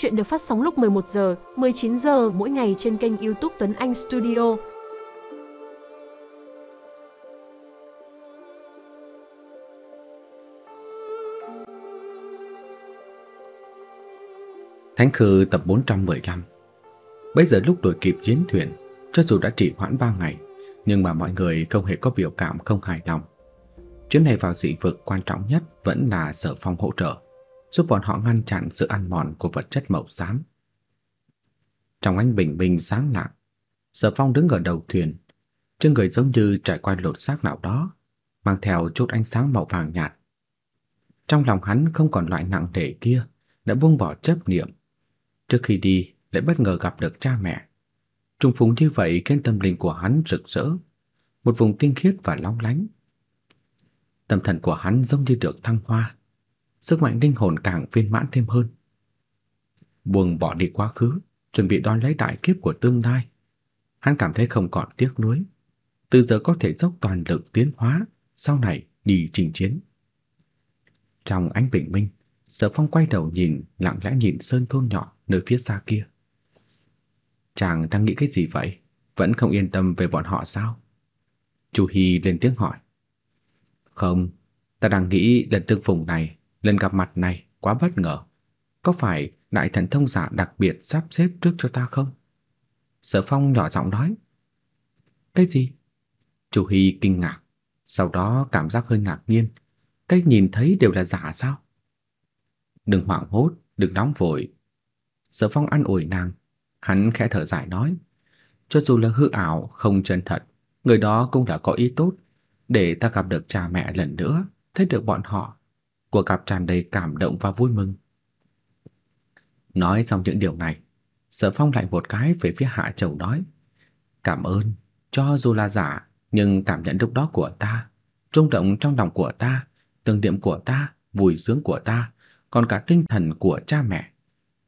Chuyện được phát sóng lúc 11 giờ, 19 giờ mỗi ngày trên kênh YouTube Tuấn Anh Studio. Thánh Khư tập 415 Bây giờ lúc đuổi kịp chiến thuyền, cho dù đã trì hoãn 3 ngày, nhưng mà mọi người không hề có biểu cảm không hài lòng. Chuyến này vào dị vực quan trọng nhất vẫn là Sở Phong hỗ trợ, giúp bọn họ ngăn chặn sự ăn mòn của vật chất màu xám. Trong ánh bình minh sáng lạng, Sở Phong đứng ở đầu thuyền, trên người giống như trải qua lột xác nào đó, mang theo chút ánh sáng màu vàng nhạt. Trong lòng hắn không còn loại nặng nề kia, đã buông bỏ chấp niệm. Trước khi đi, lại bất ngờ gặp được cha mẹ. Trùng phùng như vậy khiến tâm linh của hắn rực rỡ, một vùng tinh khiết và long lánh. Tâm thần của hắn giống như được thăng hoa, sức mạnh linh hồn càng viên mãn thêm hơn. Buông bỏ đi quá khứ, chuẩn bị đón lấy đại kiếp của tương lai. Hắn cảm thấy không còn tiếc nuối, từ giờ có thể dốc toàn lực tiến hóa, sau này đi trình chiến. Trong ánh bình minh, Sở Phong quay đầu nhìn, lặng lẽ nhìn sơn thôn nhỏ nơi phía xa kia. Chàng đang nghĩ cái gì vậy? Vẫn không yên tâm về bọn họ sao? Chu Hi lên tiếng hỏi. Không, ta đang nghĩ lần tương phùng này, lần gặp mặt này quá bất ngờ. Có phải đại thần thông giả đặc biệt sắp xếp trước cho ta không? Sở Phong nhỏ giọng nói. Cái gì? Chu Hi kinh ngạc, sau đó cảm giác hơi ngạc nhiên. Cái nhìn thấy đều là giả sao? Đừng hoảng hốt, đừng nóng vội. Sở Phong an ủi nàng, hắn khẽ thở dài nói, cho dù là hư ảo, không chân thật, người đó cũng đã có ý tốt, để ta gặp được cha mẹ lần nữa, thấy được bọn họ. Cuộc gặp tràn đầy cảm động và vui mừng. Nói xong những điều này, Sở Phong lại một cái về phía Hạ Châu nói, cảm ơn, cho dù là giả, nhưng cảm nhận lúc đó của ta, rung động trong lòng của ta, từng điểm của ta, vui sướng của ta, còn cả tinh thần của cha mẹ.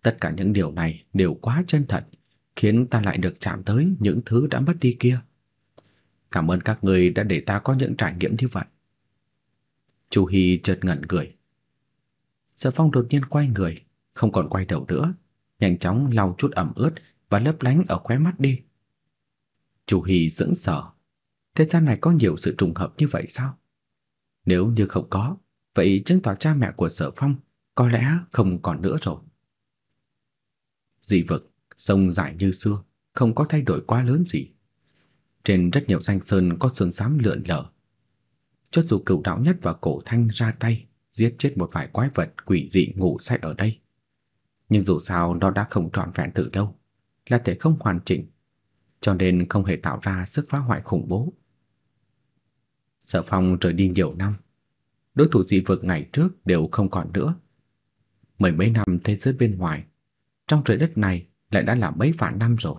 Tất cả những điều này đều quá chân thật, khiến ta lại được chạm tới những thứ đã mất đi kia. Cảm ơn các người đã để ta có những trải nghiệm như vậy. Chu Hi chợt ngẩn người. Sở Phong đột nhiên quay người, không còn quay đầu nữa, nhanh chóng lau chút ẩm ướt và lấp lánh ở khóe mắt đi. Chu Hi sững sờ. Thế gian này có nhiều sự trùng hợp như vậy sao? Nếu như không có, vậy chứng tỏ cha mẹ của Sở Phong có lẽ không còn nữa rồi. Dị vực, sông dài như xưa, không có thay đổi quá lớn gì. Trên rất nhiều danh sơn có sương xám lượn lờ. Cho dù cửu đạo nhất và cổ thanh ra tay, giết chết một vài quái vật quỷ dị ngủ say ở đây. Nhưng dù sao nó đã không trọn vẹn từ lâu, là thể không hoàn chỉnh, cho nên không hề tạo ra sức phá hoại khủng bố. Sở Phong rời đi nhiều năm, đối thủ dị vực ngày trước đều không còn nữa. Mười mấy năm thế giới bên ngoài, trong trời đất này lại đã là mấy vạn năm rồi.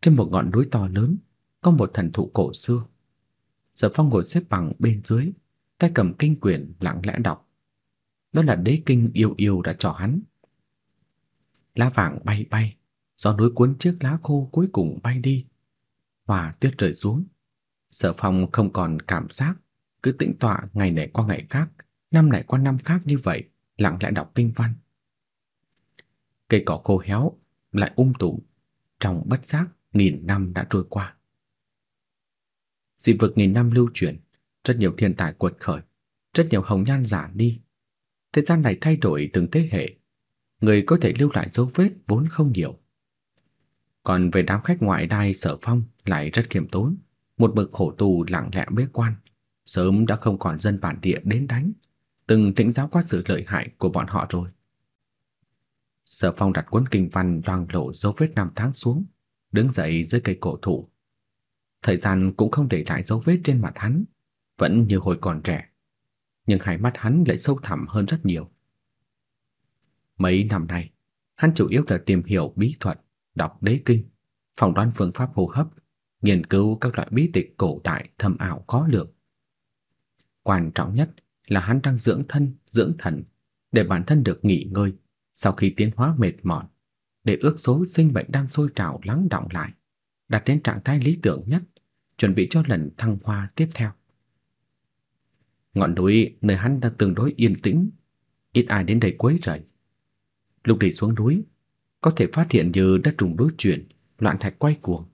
Trên một ngọn núi to lớn, có một thần thụ cổ xưa. Sở Phong ngồi xếp bằng bên dưới, tay cầm kinh quyển lặng lẽ đọc. Đó là đế kinh yêu yêu đã cho hắn. Lá vàng bay bay, gió núi cuốn chiếc lá khô cuối cùng bay đi. Và tuyết rơi xuống. Sở Phong không còn cảm giác, cứ tĩnh tọa ngày này qua ngày khác, năm này qua năm khác như vậy, lặng lẽ đọc kinh văn. Cây cỏ khô héo lại um tùm, trong bất giác nghìn năm đã trôi qua. Dị vực nghìn năm lưu truyền, rất nhiều thiên tài quật khởi, rất nhiều hồng nhan giả đi. Thế gian này thay đổi từng thế hệ, người có thể lưu lại dấu vết vốn không nhiều. Còn về đám khách ngoại đai sở phong lại rất khiêm tốn, một bậc khổ tù lặng lẽ bế quan, sớm đã không còn dân bản địa đến đánh, từng thỉnh giáo qua sự lợi hại của bọn họ rồi. Sở Phong đặt cuốn kinh văn loang lộ dấu vết năm tháng xuống, đứng dậy dưới cây cổ thụ. Thời gian cũng không để lại dấu vết trên mặt hắn, vẫn như hồi còn trẻ, nhưng hai mắt hắn lại sâu thẳm hơn rất nhiều. Mấy năm nay, hắn chủ yếu là tìm hiểu bí thuật, đọc đế kinh, phỏng đoán phương pháp hô hấp, nghiên cứu các loại bí tịch cổ đại thâm ảo khó lường. Quan trọng nhất là hắn đang dưỡng thân, dưỡng thần để bản thân được nghỉ ngơi sau khi tiến hóa mệt mỏi, để ước số sinh mệnh đang sôi trào lắng đọng lại, đạt đến trạng thái lý tưởng nhất, chuẩn bị cho lần thăng hoa tiếp theo. Ngọn núi nơi hắn đang tương đối yên tĩnh, ít ai đến đây quấy rầy. Lúc đi xuống núi, có thể phát hiện như đất trùng đối chuyển, loạn thạch quay cuồng,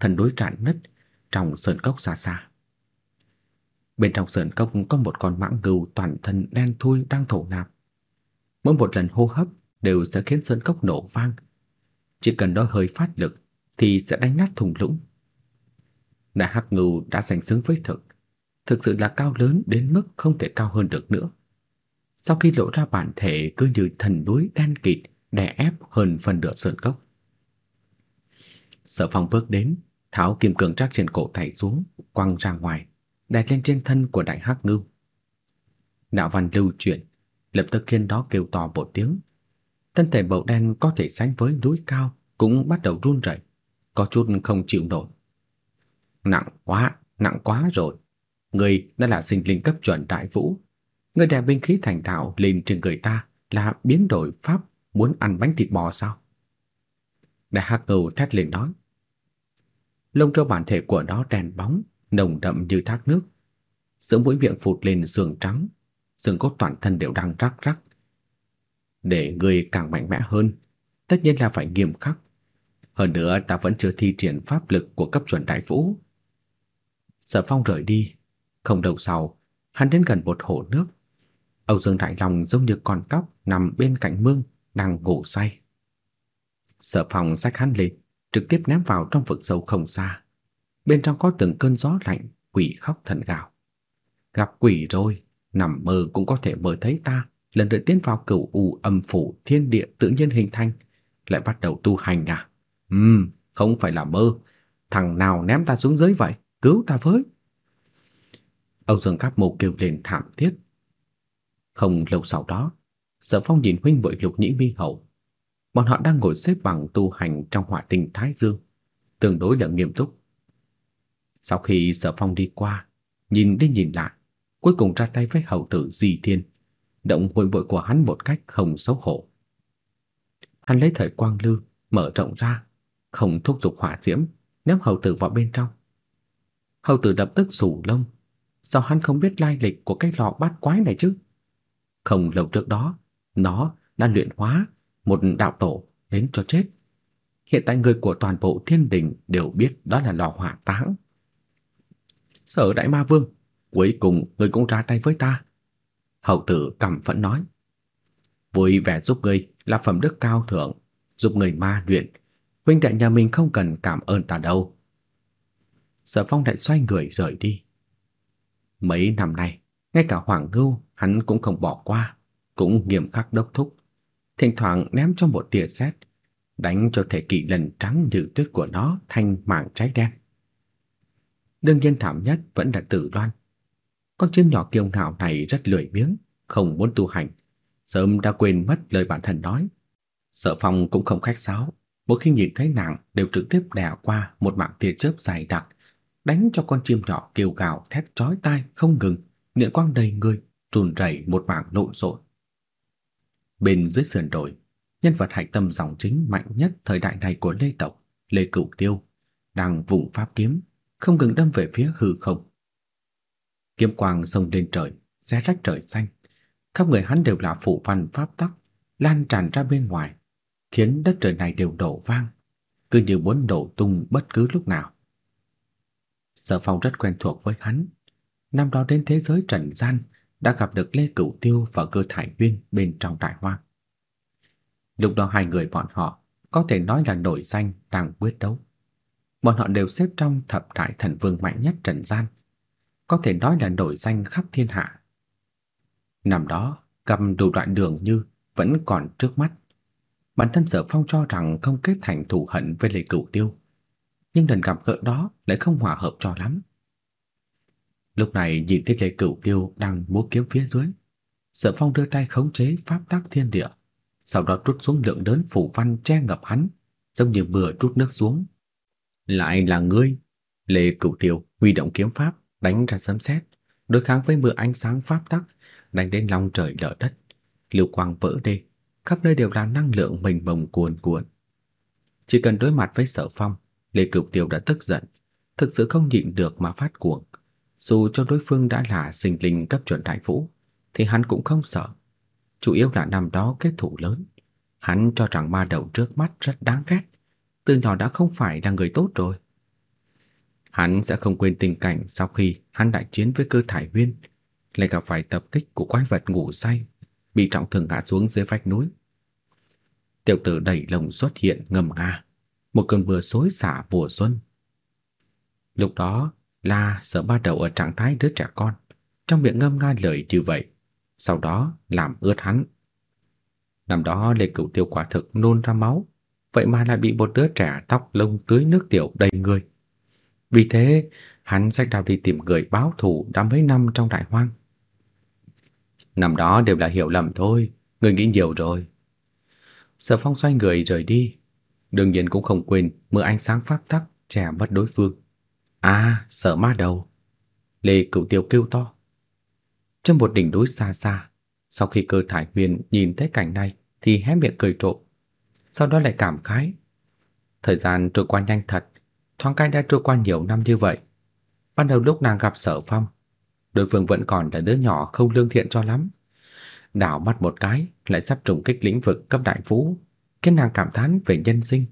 thần đối tràn nứt trong sơn cốc xa xa. Bên trong sơn cốc có một con mãng ngưu toàn thân đen thui đang thổ nạp. Mỗi một lần hô hấp đều sẽ khiến sơn cốc nổ vang. Chỉ cần nó hơi phát lực thì sẽ đánh nát thùng lũng. Đại hắc ngưu đã giành xứng với thực, thực sự là cao lớn đến mức không thể cao hơn được nữa. Sau khi lộ ra bản thể cứ như thần núi đen kịt đè ép hơn phần nửa sơn cốc. Sở Phong bước đến, tháo kim cương trác trên cổ thảy xuống, quăng ra ngoài, đặt lên trên thân của đại hắc ngưu. Đạo văn lưu chuyển, lập tức khiến đó kêu to một tiếng. Thân thể bầu đen có thể sánh với núi cao cũng bắt đầu run rẩy, có chút không chịu nổi. Nặng quá, nặng quá rồi. Người đã là sinh linh cấp chuẩn đại vũ, người đè binh khí thành đạo lên trên người ta là biến đổi pháp muốn ăn bánh thịt bò sao? Đại hắc cầu thét lên nói. Lông trâu bản thể của nó đèn bóng, nồng đậm như thác nước. Giữa mũi miệng phụt lên sườn trắng, sườn cốt toàn thân đều đang rắc rắc. Để người càng mạnh mẽ hơn, tất nhiên là phải nghiêm khắc. Hơn nữa ta vẫn chưa thi triển pháp lực của cấp chuẩn đại vũ. Sở Phong rời đi, không lâu sau, hắn đến gần một hồ nước. Âu Dương Đại Long giống như con cóc nằm bên cạnh mương, đang ngủ say. Sở Phong xách hắn lên, trực tiếp ném vào trong vực sâu không xa. Bên trong có từng cơn gió lạnh, quỷ khóc thần gào. Gặp quỷ rồi, nằm mơ cũng có thể mơ thấy ta, lần đầu tiến vào cửu u âm phủ thiên địa tự nhiên hình thành, lại bắt đầu tu hành à? Ừm, không phải là mơ, thằng nào ném ta xuống dưới vậy, cứu ta với. Âu Dương Cáp Mộ kêu lên thảm thiết. Không lâu sau đó, Sở Phong nhìn huynh muội Lục Nhĩ Mi Hậu, bọn họ đang ngồi xếp bằng tu hành trong hỏa tinh Thái Dương, tương đối là nghiêm túc. Sau khi Sở Phong đi qua, nhìn đi nhìn lại, cuối cùng ra tay với hậu tử Di Thiên, động hội bội của hắn một cách không xấu hổ. Hắn lấy thời quang lư, mở rộng ra, không thúc giục hỏa diễm, ném hậu tử vào bên trong. Hậu tử lập tức sù lông, sao hắn không biết lai lịch của cái lọ bát quái này chứ? Không lâu trước đó, nó đã luyện hóa một đạo tổ đến cho chết. Hiện tại người của toàn bộ thiên đình đều biết đó là lò hỏa táng. Sở đại ma vương, cuối cùng người cũng ra tay với ta. Hậu tử cầm phẫn nói. Vui vẻ giúp người là phẩm đức cao thượng, giúp người ma luyện. Huynh đệ nhà mình không cần cảm ơn ta đâu. Sở phong đại xoay người rời đi. Mấy năm nay, ngay cả Hoàng Ngưu hắn cũng không bỏ qua, cũng nghiêm khắc đốc thúc thỉnh thoảng ném cho một tia sét, đánh cho thể kỵ lần trắng như tuyết của nó thành mảng cháy đen. Đương nhiên thảm nhất vẫn là Tử Đoan. Con chim nhỏ kiêu ngạo này rất lười biếng, không muốn tu hành, sớm đã quên mất lời bản thân nói. Sở Phong cũng không khách sáo, mỗi khi nhìn thấy nàng đều trực tiếp đè qua một mạng tia chớp dài đặc, đánh cho con chim nhỏ kêu gào thét chói tai không ngừng, điện quang đầy người, trùn rẩy một mảng lộn xộn. Bên dưới sườn đồi, nhân vật hạch tâm dòng chính mạnh nhất thời đại này của Lê tộc, Lê Cửu Tiêu, đang vùng pháp kiếm, không ngừng đâm về phía hư không. Kiếm quang xông lên trời, xé rách trời xanh, khắp người hắn đều là phủ văn pháp tắc, lan tràn ra bên ngoài, khiến đất trời này đều đổ vang, cứ như muốn nổ tung bất cứ lúc nào. Sở Phong rất quen thuộc với hắn, năm đó đến thế giới trần gian, đã gặp được Lê Cửu Tiêu và Cơ Thải Uyên bên trong đại Hoa. Lúc đó hai người bọn họ có thể nói là nổi danh đang quyết đấu. Bọn họ đều xếp trong thập đại thần vương mạnh nhất trần gian, có thể nói là nổi danh khắp thiên hạ. Năm đó, cầm đủ đoạn đường như vẫn còn trước mắt. Bản thân Sở Phong cho rằng không kết thành thù hận với Lê Cửu Tiêu, nhưng lần gặp gỡ đó lại không hòa hợp cho lắm. Lúc này nhìn thấy Lệ Cửu Tiêu đang múa kiếm phía dưới, Sở Phong đưa tay khống chế pháp tắc thiên địa, sau đó trút xuống lượng lớn phủ văn che ngập hắn, giống như mưa trút nước xuống. Lại là ngươi, Lệ Cửu Tiêu huy động kiếm pháp đánh ra sấm sét, đối kháng với mưa ánh sáng pháp tắc, đánh đến long trời lở đất, lưu quang vỡ đê, khắp nơi đều là năng lượng mênh mông cuồn cuộn. Chỉ cần đối mặt với Sở Phong, Lê Cửu Tiêu đã tức giận, thực sự không nhịn được mà phát cuồng. Dù cho đối phương đã là sinh linh cấp chuẩn đại vũ, thì hắn cũng không sợ. Chủ yếu là năm đó kết thủ lớn. Hắn cho rằng ma đầu trước mắt rất đáng ghét, từ nhỏ đã không phải là người tốt rồi. Hắn sẽ không quên tình cảnh sau khi hắn đại chiến với cơ thải huyên, lại gặp phải tập kích của quái vật ngủ say, bị trọng thương ngã xuống dưới vách núi. Tiểu tử đẩy lồng xuất hiện ngầm nga, một cơn mưa xối xả mùa xuân. Lúc đó, La sợ ba đầu ở trạng thái đứa trẻ con, trong miệng ngâm nga lời như vậy, sau đó làm ướt hắn. Năm đó Lê Cửu Tiêu quả thực nôn ra máu, vậy mà lại bị một đứa trẻ tóc lông tưới nước tiểu đầy người. Vì thế, hắn sách đào đi tìm người báo thù đã mấy năm trong đại hoang. Năm đó đều là hiểu lầm thôi, người nghĩ nhiều rồi. Sở Phong xoay người rời đi, đương nhiên cũng không quên mưa ánh sáng pháp tắc che mất đối phương. À, sợ ma đầu. Lê Cửu Tiêu kêu to. Trên một đỉnh núi xa xa, sau khi cơ thải huyền nhìn thấy cảnh này thì hé miệng cười trộm. Sau đó lại cảm khái. Thời gian trôi qua nhanh thật, thoáng cái đã trôi qua nhiều năm như vậy. Ban đầu lúc nàng gặp sở phong, đối phương vẫn còn là đứa nhỏ không lương thiện cho lắm. Đảo mắt một cái lại sắp trùng kích lĩnh vực cấp đại vũ, khiến nàng cảm thán về nhân sinh.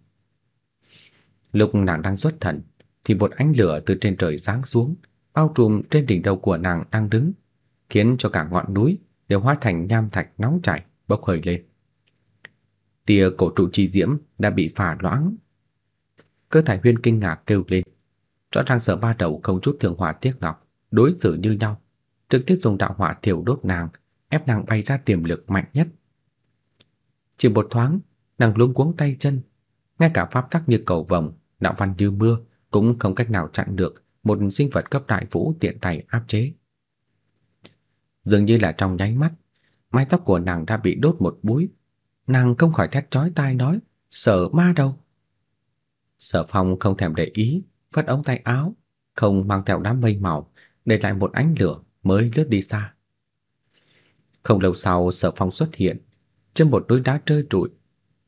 Lúc nàng đang xuất thần, thì một ánh lửa từ trên trời giáng xuống, bao trùm trên đỉnh đầu của nàng đang đứng, khiến cho cả ngọn núi đều hóa thành nham thạch nóng chảy bốc hơi lên. Tia cổ trụ chi diễm đã bị phá loãng. Cơ Thải Huyên kinh ngạc kêu lên. Rõ ràng sợ ba đầu không chút thường hỏa tiếc ngọc, đối xử như nhau, trực tiếp dùng đạo hỏa thiêu đốt nàng, ép nàng bay ra tiềm lực mạnh nhất. Chỉ một thoáng, nàng luống cuống tay chân, ngay cả pháp tắc như cầu vồng, đạo văn như mưa cũng không cách nào chặn được một sinh vật cấp đại vũ tiện tay áp chế. Dường như là trong nháy mắt, mái tóc của nàng đã bị đốt một búi. Nàng không khỏi thét chói tai nói, sợ ma đâu. Sở phong không thèm để ý, phất ống tay áo, không mang theo đám mây màu, để lại một ánh lửa mới lướt đi xa. Không lâu sau sở phong xuất hiện, trên một núi đá trơ trụi.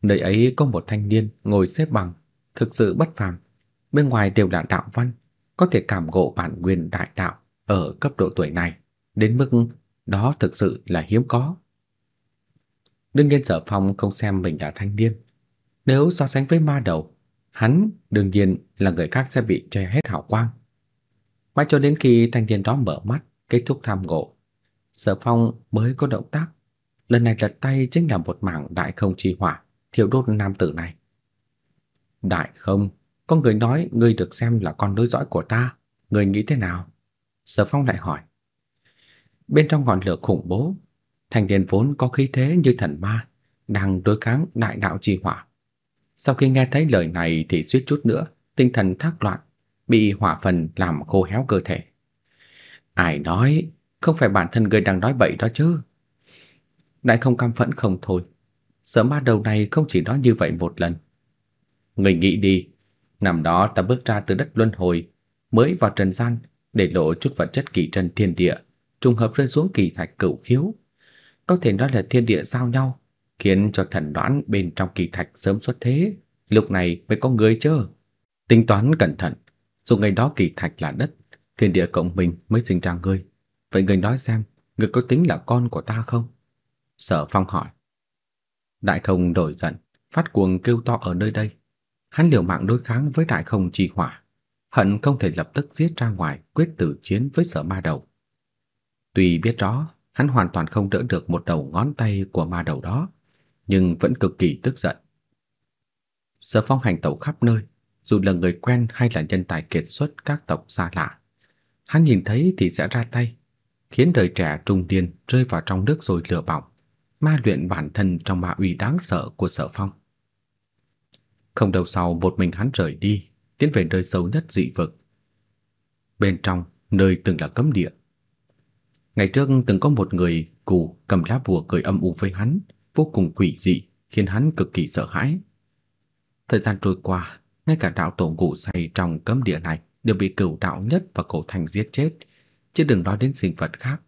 Nơi ấy có một thanh niên ngồi xếp bằng, thực sự bất phàm. Bên ngoài đều là đạo văn, có thể cảm ngộ bản nguyên đại đạo ở cấp độ tuổi này, đến mức đó thực sự là hiếm có. Đương nhiên Sở Phong không xem mình là thanh niên. Nếu so sánh với ma đầu, hắn đương nhiên là người khác sẽ bị che hết hào quang. Mãi cho đến khi thanh niên đó mở mắt, kết thúc tham ngộ, Sở Phong mới có động tác. Lần này lật tay chính là một mảng đại không chi hỏa, thiêu đốt nam tử này. Đại không, có người nói ngươi được xem là con nối dõi của ta, ngươi nghĩ thế nào? Sở Phong lại hỏi. Bên trong ngọn lửa khủng bố, thành niên vốn có khí thế như thần ma, đang đối kháng đại đạo chi hỏa. Sau khi nghe thấy lời này thì suýt chút nữa, tinh thần thác loạn, bị hỏa phần làm khô héo cơ thể. Ai nói, không phải bản thân người đang nói bậy đó chứ. Đại không cam phẫn không thôi. Sợ ma đầu này không chỉ nói như vậy một lần. Người nghĩ đi, năm đó ta bước ra từ đất luân hồi, mới vào trần gian để lộ chút vật chất kỳ trần thiên địa, trùng hợp rơi xuống kỳ thạch cửu khiếu. Có thể nói là thiên địa giao nhau, khiến cho thần đoán bên trong kỳ thạch sớm xuất thế, lúc này mới có người chơ. Tính toán cẩn thận, dù ngày đó kỳ thạch là đất, thiên địa cộng mình mới sinh ra ngươi. Vậy người nói xem, người có tính là con của ta không? Sở Phong hỏi. Đại không đổi giận, phát cuồng kêu to ở nơi đây. Hắn liều mạng đối kháng với đại không trì hỏa, hận không thể lập tức giết ra ngoài quyết tử chiến với sở ma đầu. Tuy biết rõ hắn hoàn toàn không đỡ được một đầu ngón tay của ma đầu đó, nhưng vẫn cực kỳ tức giận. Sở Phong hành tẩu khắp nơi, dù là người quen hay là nhân tài kiệt xuất các tộc xa lạ, hắn nhìn thấy thì sẽ ra tay, khiến đời trẻ trung niên rơi vào trong nước rồi lửa bỏng, ma luyện bản thân trong ma uy đáng sợ của Sở Phong. Không lâu sau một mình hắn rời đi, tiến về nơi sâu nhất dị vực. Bên trong, nơi từng là cấm địa. Ngày trước từng có một người cù cầm lá bùa cười âm u với hắn, vô cùng quỷ dị, khiến hắn cực kỳ sợ hãi. Thời gian trôi qua, ngay cả đạo tổ ngủ say trong cấm địa này đều bị cửu đạo nhất và cổ thành giết chết, chứ đừng nói đến sinh vật khác.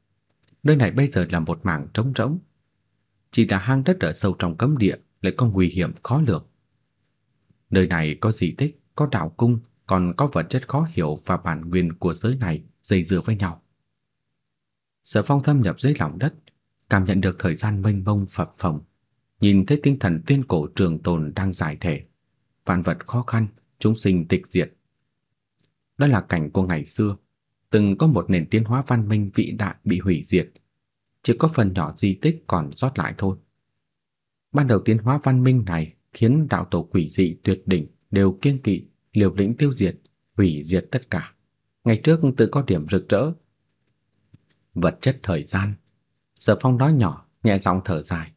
Nơi này bây giờ là một mảng trống rỗng. Chỉ là hang đất ở sâu trong cấm địa lại có nguy hiểm khó lường. Nơi này có di tích, có đạo cung, còn có vật chất khó hiểu và bản nguyên của giới này dây dưa với nhau. Sở Phong thâm nhập dưới lòng đất, cảm nhận được thời gian mênh mông phập phồng. nhìn thấy tinh thần tiên cổ trường tồn đang giải thể, vạn vật khó khăn, chúng sinh tịch diệt. Đó là cảnh của ngày xưa, từng có một nền tiến hóa văn minh vĩ đại bị hủy diệt, chỉ có phần nhỏ di tích còn sót lại thôi. Ban đầu tiến hóa văn minh này khiến đạo tổ quỷ dị tuyệt đỉnh đều kiêng kỵ, liều lĩnh tiêu diệt, hủy diệt tất cả. Ngày trước tự có điểm rực rỡ. Vật chất thời gian. Sở Phong nói nhỏ, nhẹ giọng thở dài.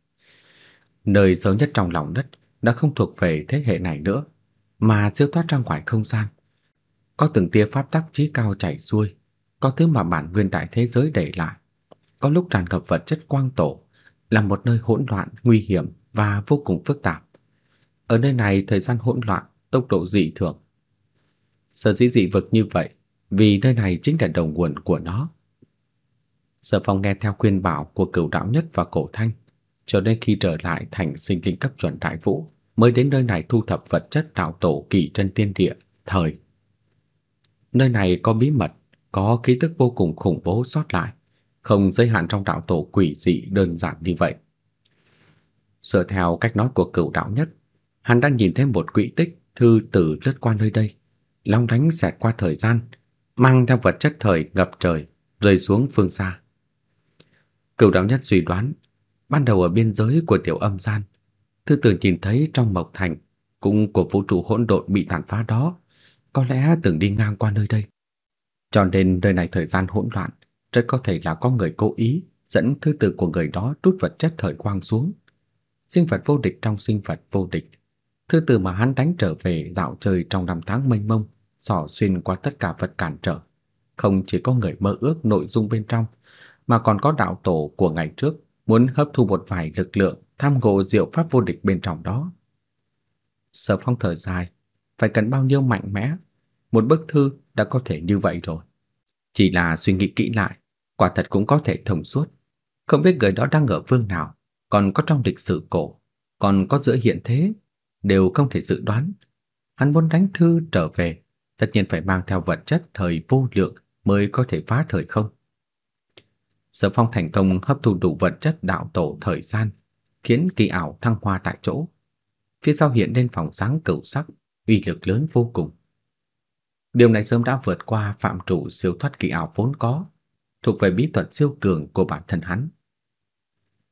Nơi sâu nhất trong lòng đất đã không thuộc về thế hệ này nữa, mà siêu thoát ra ngoài không gian. Có từng tia pháp tắc trí cao chảy xuôi, có thứ mà bản nguyên đại thế giới để lại. Có lúc tràn ngập vật chất quang tổ, là một nơi hỗn loạn, nguy hiểm và vô cùng phức tạp. Ở nơi này thời gian hỗn loạn, tốc độ dị thường. Sở dĩ dị vực như vậy, vì nơi này chính là đầu nguồn của nó. Sở Phong nghe theo khuyên bảo của cửu đạo nhất và cổ thanh, cho đến khi trở lại thành sinh linh cấp chuẩn đại vũ, mới đến nơi này thu thập vật chất đạo tổ kỳ chân tiên địa, thời. Nơi này có bí mật, có khí tức vô cùng khủng bố sót lại, không giới hạn trong đạo tổ quỷ dị đơn giản như vậy. Dựa theo cách nói của cửu đạo nhất, hắn đang nhìn thấy một quỹ tích thư tử lướt qua nơi đây, long đánh xẹt qua thời gian, mang theo vật chất thời ngập trời, rơi xuống phương xa. Cửu đạo nhất suy đoán, ban đầu ở biên giới của tiểu âm gian, thư tử nhìn thấy trong mộc thành, cũng của vũ trụ hỗn độn bị tàn phá đó, có lẽ từng đi ngang qua nơi đây. Cho nên nơi này thời gian hỗn loạn, rất có thể là có người cố ý dẫn thư tử của người đó trút vật chất thời quang xuống. Sinh vật vô địch trong sinh vật vô địch. Thư tử mà hắn đánh trở về dạo chơi trong năm tháng mênh mông, xỏ xuyên qua tất cả vật cản trở. Không chỉ có người mơ ước nội dung bên trong, mà còn có đạo tổ của ngày trước muốn hấp thu một vài lực lượng tham ngộ diệu pháp vô địch bên trong đó. Sở Phong thở dài, phải cần bao nhiêu mạnh mẽ, một bức thư đã có thể như vậy rồi. Chỉ là suy nghĩ kỹ lại, quả thật cũng có thể thông suốt. Không biết người đó đang ở phương nào, còn có trong lịch sử cổ, còn có giữa hiện thế, đều không thể dự đoán. Hắn muốn đánh thư trở về, tất nhiên phải mang theo vật chất thời vô lượng mới có thể phá thời không. Sở Phong thành công hấp thu đủ vật chất đạo tổ thời gian, khiến kỳ ảo thăng hoa tại chỗ. Phía sau hiện lên phòng sáng cửu sắc, uy lực lớn vô cùng. Điều này sớm đã vượt qua phạm trụ siêu thoát kỳ ảo vốn có, thuộc về bí thuật siêu cường của bản thân hắn.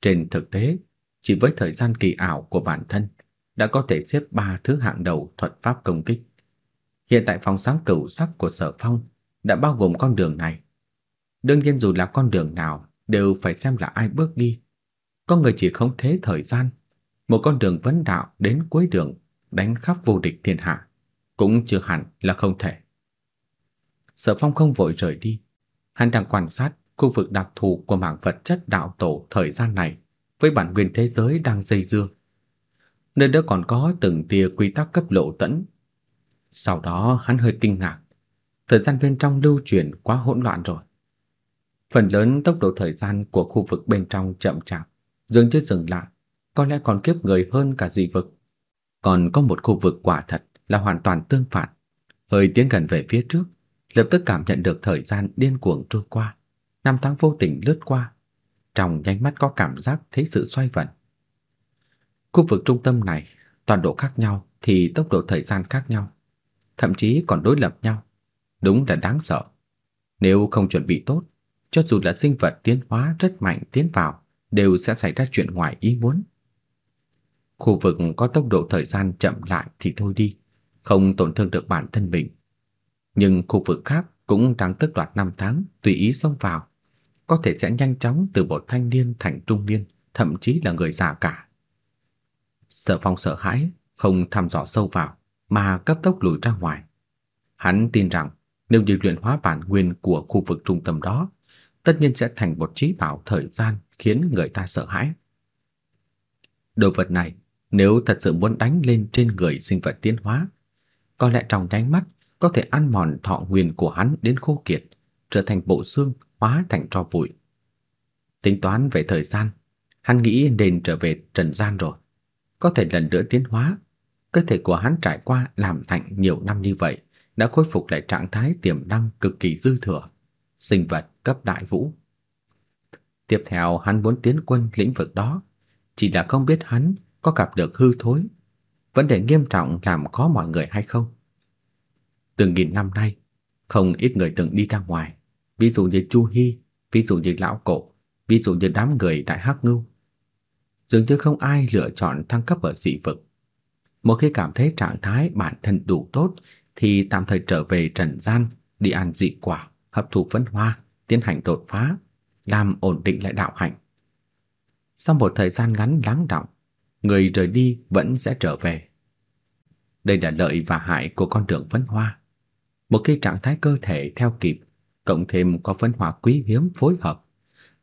Trên thực tế, chỉ với thời gian kỳ ảo của bản thân đã có thể xếp ba thứ hạng đầu thuật pháp công kích. Hiện tại phòng sáng cửu sắc của Sở Phong đã bao gồm con đường này. Đương nhiên dù là con đường nào đều phải xem là ai bước đi. Có người chỉ không thế thời gian, một con đường vấn đạo đến cuối đường đánh khắp vô địch thiên hạ, cũng chưa hẳn là không thể. Sở Phong không vội rời đi, hắn đang quan sát khu vực đặc thù của mảng vật chất đạo tổ thời gian này với bản nguyên thế giới đang dây dưa. Nơi đó còn có từng tia quy tắc cấp lộ tẫn. Sau đó hắn hơi kinh ngạc, thời gian bên trong lưu chuyển quá hỗn loạn rồi. Phần lớn tốc độ thời gian của khu vực bên trong chậm chạp, dường như dừng lại, có lẽ còn kiếp người hơn cả dị vực. Còn có một khu vực quả thật là hoàn toàn tương phản, hơi tiến gần về phía trước, lập tức cảm nhận được thời gian điên cuồng trôi qua, năm tháng vô tình lướt qua, trong nháy mắt có cảm giác thấy sự xoay vần. Khu vực trung tâm này, toàn độ khác nhau thì tốc độ thời gian khác nhau, thậm chí còn đối lập nhau. Đúng là đáng sợ. Nếu không chuẩn bị tốt, cho dù là sinh vật tiến hóa rất mạnh tiến vào, đều sẽ xảy ra chuyện ngoài ý muốn. Khu vực có tốc độ thời gian chậm lại thì thôi đi, không tổn thương được bản thân mình. Nhưng khu vực khác cũng đang tức đoạt năm tháng tùy ý xông vào, có thể sẽ nhanh chóng từ một thanh niên thành trung niên, thậm chí là người già cả. Sở Phong sợ hãi, không thăm dò sâu vào, mà cấp tốc lùi ra ngoài. Hắn tin rằng nếu như luyện hóa bản nguyên của khu vực trung tâm đó, tất nhiên sẽ thành một trí bảo thời gian khiến người ta sợ hãi. Đồ vật này, nếu thật sự muốn đánh lên trên người sinh vật tiến hóa, có lẽ trong nháy mắt có thể ăn mòn thọ nguyên của hắn đến khô kiệt, trở thành bộ xương hóa thành tro bụi. Tính toán về thời gian, hắn nghĩ nên trở về trần gian rồi. Có thể lần nữa tiến hóa, cơ thể của hắn trải qua làm lạnh nhiều năm như vậy, đã khôi phục lại trạng thái tiềm năng cực kỳ dư thừa, sinh vật cấp đại vũ. Tiếp theo hắn muốn tiến quân lĩnh vực đó, chỉ là không biết hắn có gặp được hư thối, vấn đề nghiêm trọng làm khó mọi người hay không. Từng nghìn năm nay, không ít người từng đi ra ngoài, ví dụ như Chu Hi, ví dụ như lão cổ, ví dụ như đám người đại hắc ngưu. Dường như không ai lựa chọn thăng cấp ở dị vực. Một khi cảm thấy trạng thái bản thân đủ tốt thì tạm thời trở về trần gian, đi ăn dị quả, hấp thụ phấn hoa, tiến hành đột phá, làm ổn định lại đạo hạnh. Sau một thời gian ngắn lắng đọng, người rời đi vẫn sẽ trở về. Đây là lợi và hại của con đường phấn hoa. Một khi trạng thái cơ thể theo kịp, cộng thêm có phân hóa quý hiếm phối hợp,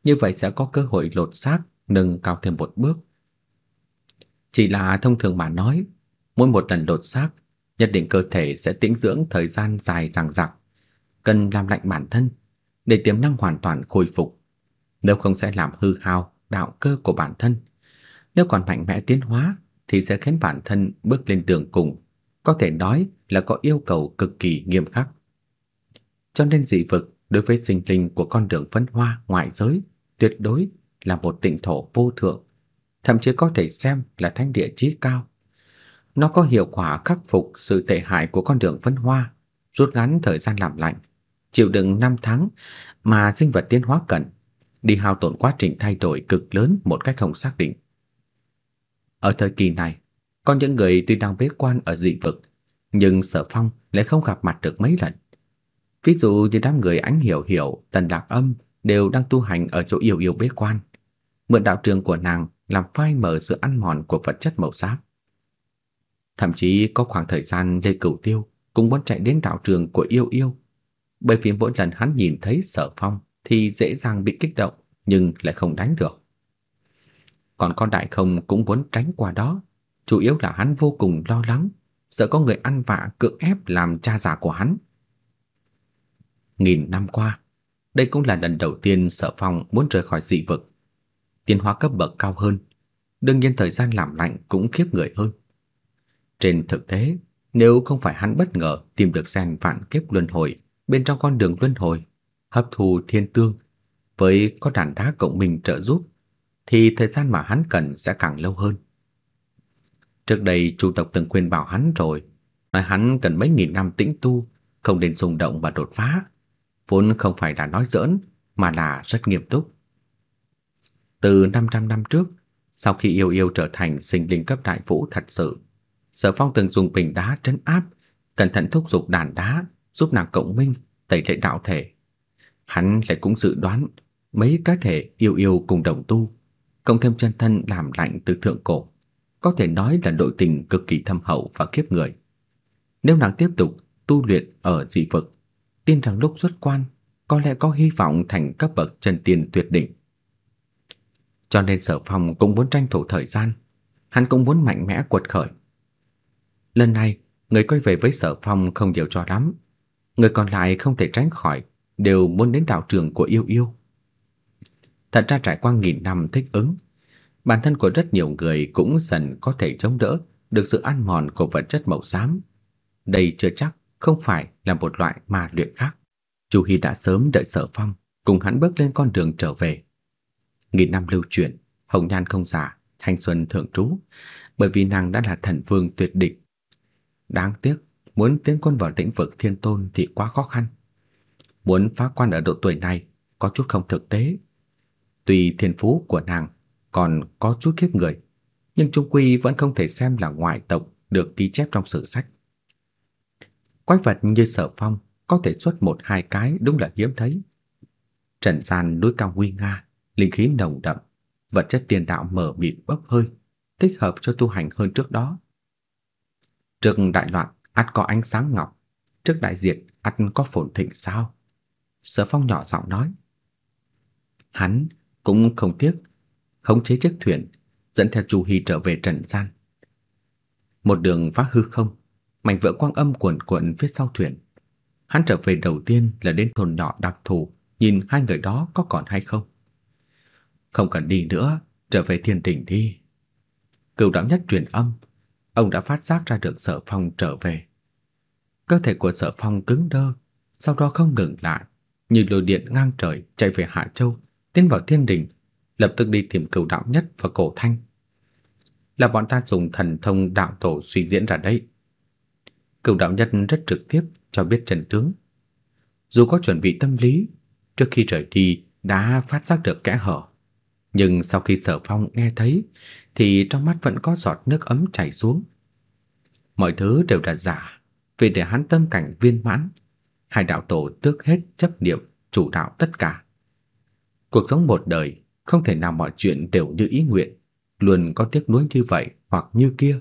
như vậy sẽ có cơ hội lột xác nâng cao thêm một bước. Chỉ là thông thường mà nói, mỗi một lần lột xác, nhất định cơ thể sẽ tĩnh dưỡng thời gian dài dằng dặc, cần làm lạnh bản thân để tiềm năng hoàn toàn khôi phục, nếu không sẽ làm hư hao đạo cơ của bản thân. Nếu còn mạnh mẽ tiến hóa thì sẽ khiến bản thân bước lên đường cùng, có thể nói là có yêu cầu cực kỳ nghiêm khắc. Cho nên dị vực đối với sinh linh của con đường phân hoa ngoại giới tuyệt đối là một tịnh thổ vô thượng, thậm chí có thể xem là thánh địa chí cao. Nó có hiệu quả khắc phục sự tệ hại của con đường phân hoa, rút ngắn thời gian làm lạnh, chịu đựng năm tháng mà sinh vật tiến hóa cần, đi hao tổn quá trình thay đổi cực lớn một cách không xác định. Ở thời kỳ này, còn những người tuy đang bế quan ở dị vực, nhưng Sở Phong lại không gặp mặt được mấy lần. Ví dụ như đám người Ánh Hiểu Hiểu, Tần Lạc Âm đều đang tu hành ở chỗ yêu yêu bế quan, mượn đạo trường của nàng làm phai mờ sự ăn mòn của vật chất màu sắc. Thậm chí có khoảng thời gian Lê Cửu Tiêu cũng muốn chạy đến đạo trường của yêu yêu, bởi vì mỗi lần hắn nhìn thấy Sở Phong thì dễ dàng bị kích động nhưng lại không đánh được. Còn con đại không cũng muốn tránh qua đó, chủ yếu là hắn vô cùng lo lắng, sợ có người ăn vạ cưỡng ép làm cha già của hắn. Nghìn năm qua, đây cũng là lần đầu tiên Sở Phong muốn rời khỏi dị vực. Tiến hóa cấp bậc cao hơn, đương nhiên thời gian làm lạnh cũng khiếp người hơn. Trên thực tế, nếu không phải hắn bất ngờ tìm được sen vạn kiếp luân hồi bên trong con đường luân hồi, hấp thu thiên tương với có đàn đá cộng mình trợ giúp thì thời gian mà hắn cần sẽ càng lâu hơn. Trước đây chủ tộc từng khuyên bảo hắn rồi, nói hắn cần mấy nghìn năm tĩnh tu, không nên xung động và đột phá, vốn không phải là nói giỡn mà là rất nghiêm túc. Từ 500 năm trước, sau khi yêu yêu trở thành sinh linh cấp đại vũ thật sự, Sở Phong từng dùng bình đá trấn áp, cẩn thận thúc giục đàn đá giúp nàng cộng minh tẩy lệ đạo thể. Hắn lại cũng dự đoán mấy cái thể yêu yêu cùng đồng tu, cộng thêm chân thân làm lạnh từ thượng cổ, có thể nói là nội tình cực kỳ thâm hậu và kiếp người. Nếu nàng tiếp tục tu luyện ở dị vực, tin rằng lúc xuất quan có lẽ có hy vọng thành cấp bậc chân tiên tuyệt đỉnh. Cho nên Sở Phong cũng muốn tranh thủ thời gian, hắn cũng muốn mạnh mẽ quật khởi. Lần này, người quay về với Sở Phong không nhiều cho lắm, người còn lại không thể tránh khỏi đều muốn đến đạo trường của yêu yêu. Thật ra trải qua nghìn năm thích ứng, bản thân của rất nhiều người cũng dần có thể chống đỡ được sự ăn mòn của vật chất màu xám. Đây chưa chắc không phải là một loại ma luyện khác. Chu Hi đã sớm đợi Sở Phong cùng hắn bước lên con đường trở về. Nghìn năm lưu truyền, hồng nhan không giả, thanh xuân thượng trú, bởi vì nàng đã là thần vương tuyệt đỉnh. Đáng tiếc, muốn tiến quân vào lĩnh vực thiên tôn thì quá khó khăn. Muốn phá quan ở độ tuổi này có chút không thực tế. Tuy thiên phú của nàng còn có chút kiếp người, nhưng trung quy vẫn không thể xem là ngoại tộc được ghi chép trong sử sách. Quái vật như Sở Phong có thể xuất một hai cái đúng là hiếm thấy. Trần gian núi cao nguy nga, linh khí nồng đậm, vật chất tiền đạo mở mịt bốc hơi, thích hợp cho tu hành hơn trước đó. Trước đại loạn, ắt có ánh sáng ngọc, trước đại diệt, ắt có phồn thịnh sao? Sở Phong nhỏ giọng nói. Hắn cũng không tiếc khống chế chiếc thuyền dẫn theo Chu Hi trở về trần gian. Một đường phá hư không, mảnh vỡ quang âm cuộn cuộn phía sau thuyền. Hắn trở về đầu tiên là đến thôn nhỏ đặc thù, nhìn hai người đó có còn hay không. Không cần đi nữa, trở về thiên đình đi. Cửu đạo nhất truyền âm, ông đã phát giác ra được Sở Phong trở về. Cơ thể của Sở Phong cứng đơ, sau đó không ngừng lại, như lôi điện ngang trời chạy về Hạ Châu, tiến vào thiên Đình lập tức đi tìm Cửu đạo nhất và Cổ Thanh, là bọn ta dùng thần thông đạo tổ suy diễn ra đây Cửu đạo nhân rất trực tiếp cho biết trần tướng. Dù có chuẩn bị tâm lý, trước khi rời đi đã phát giác được kẽ hở. Nhưng sau khi Sở Phong nghe thấy thì trong mắt vẫn có giọt nước ấm chảy xuống. Mọi thứ đều là giả, vì để hắn tâm cảnh viên mãn, hai đạo tổ tước hết chấp niệm chủ đạo tất cả. Cuộc sống một đời không thể nào mọi chuyện đều như ý nguyện, luôn có tiếc nuối như vậy hoặc như kia.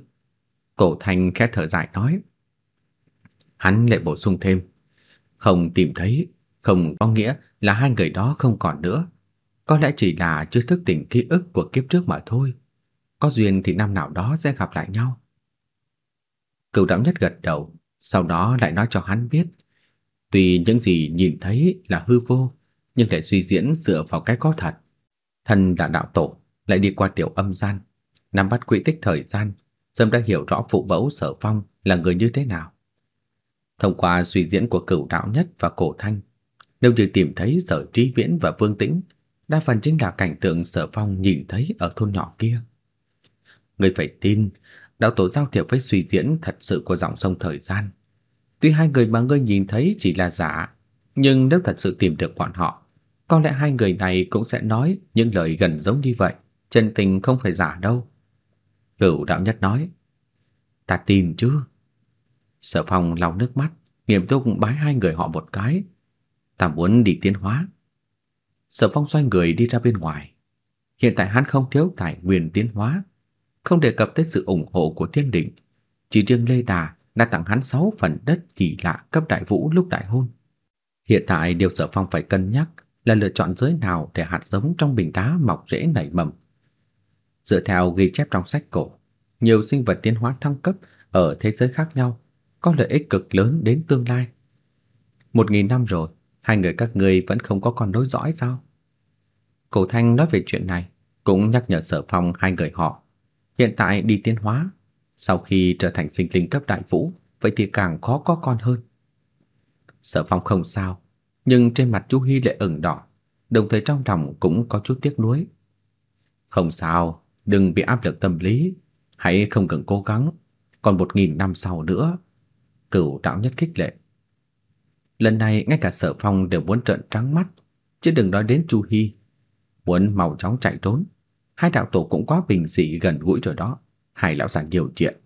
Cổ Thành khẽ thở dài nói. Hắn lại bổ sung thêm, không tìm thấy, không có nghĩa là hai người đó không còn nữa. Có lẽ chỉ là chưa thức tỉnh ký ức của kiếp trước mà thôi. Có duyên thì năm nào đó sẽ gặp lại nhau. Cửu đạo nhất gật đầu, sau đó lại nói cho hắn biết. Tuy những gì nhìn thấy là hư vô, nhưng để suy diễn dựa vào cái có thật. Thân là đạo tổ, lại đi qua tiểu âm gian, nắm bắt quỹ tích thời gian, sớm đã hiểu rõ phụ mẫu sở phong là người như thế nào. Thông qua suy diễn của cửu đạo nhất và cổ thanh, nếu như tìm thấy sở trí viễn và vương tĩnh, đa phần chính là cảnh tượng sở phong nhìn thấy ở thôn nhỏ kia. Người phải tin, đạo tổ giao thiệp với suy diễn thật sự của dòng sông thời gian. Tuy hai người mà ngươi nhìn thấy chỉ là giả, nhưng nếu thật sự tìm được bọn họ, có lẽ hai người này cũng sẽ nói những lời gần giống như vậy, chân tình không phải giả đâu. Cửu đạo nhất nói, ta tin chứ. Sở phong lau nước mắt, nghiêm túc bái hai người họ một cái. Ta muốn đi tiến hóa. Sở phong xoay người đi ra bên ngoài. Hiện tại hắn không thiếu tài nguyên tiến hóa, không đề cập tới sự ủng hộ của thiên đình. Chỉ riêng Lê Đà đã tặng hắn 6 phần đất kỳ lạ cấp đại vũ lúc đại hôn. Hiện tại điều Sở Phong phải cân nhắc là lựa chọn giới nào để hạt giống trong bình đá mọc rễ nảy mầm. Dựa theo ghi chép trong sách cổ, nhiều sinh vật tiến hóa thăng cấp ở thế giới khác nhau có lợi ích cực lớn đến tương lai. Một nghìn năm rồi, hai người các ngươi vẫn không có con nối dõi sao? Cổ Thanh nói về chuyện này, cũng nhắc nhở Sở Phong hai người họ. Hiện tại đi tiến hóa, sau khi trở thành sinh linh cấp đại vũ, vậy thì càng khó có con hơn. Sở Phong không sao, nhưng trên mặt Chu Hi lại ửng đỏ, đồng thời trong lòng cũng có chút tiếc nuối. Không sao, đừng bị áp lực tâm lý, hãy không cần cố gắng, còn một nghìn năm sau nữa. Cửu đạo nhất khích lệ. Lần này ngay cả Sở Phong đều muốn trợn trắng mắt, chứ đừng nói đến Chu Hi. Muốn mau chóng chạy trốn, hai đạo tổ cũng quá bình dị gần gũi rồi đó, hai lão già nhiều chuyện.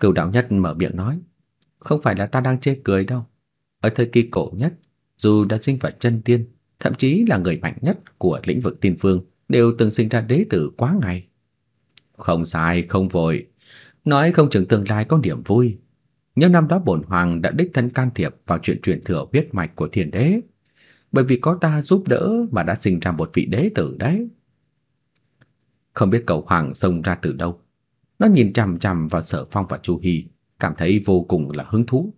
Cửu đạo nhất mở miệng nói, không phải là ta đang chê cười đâu. Ở thời kỳ cổ nhất, dù đã sinh vật chân tiên, thậm chí là người mạnh nhất của lĩnh vực tiên phương, đều từng sinh ra đế tử quá ngày. Không sai, không vội. Nói không chừng tương lai có niềm vui. những năm đó bổn hoàng đã đích thân can thiệp vào chuyện truyền thừa huyết mạch của thiên đế. Bởi vì có ta giúp đỡ mà đã sinh ra một vị đế tử đấy. Không biết cậu hoàng xông ra từ đâu. Nó nhìn chằm chằm vào sở phong và chu Hy, cảm thấy vô cùng là hứng thú.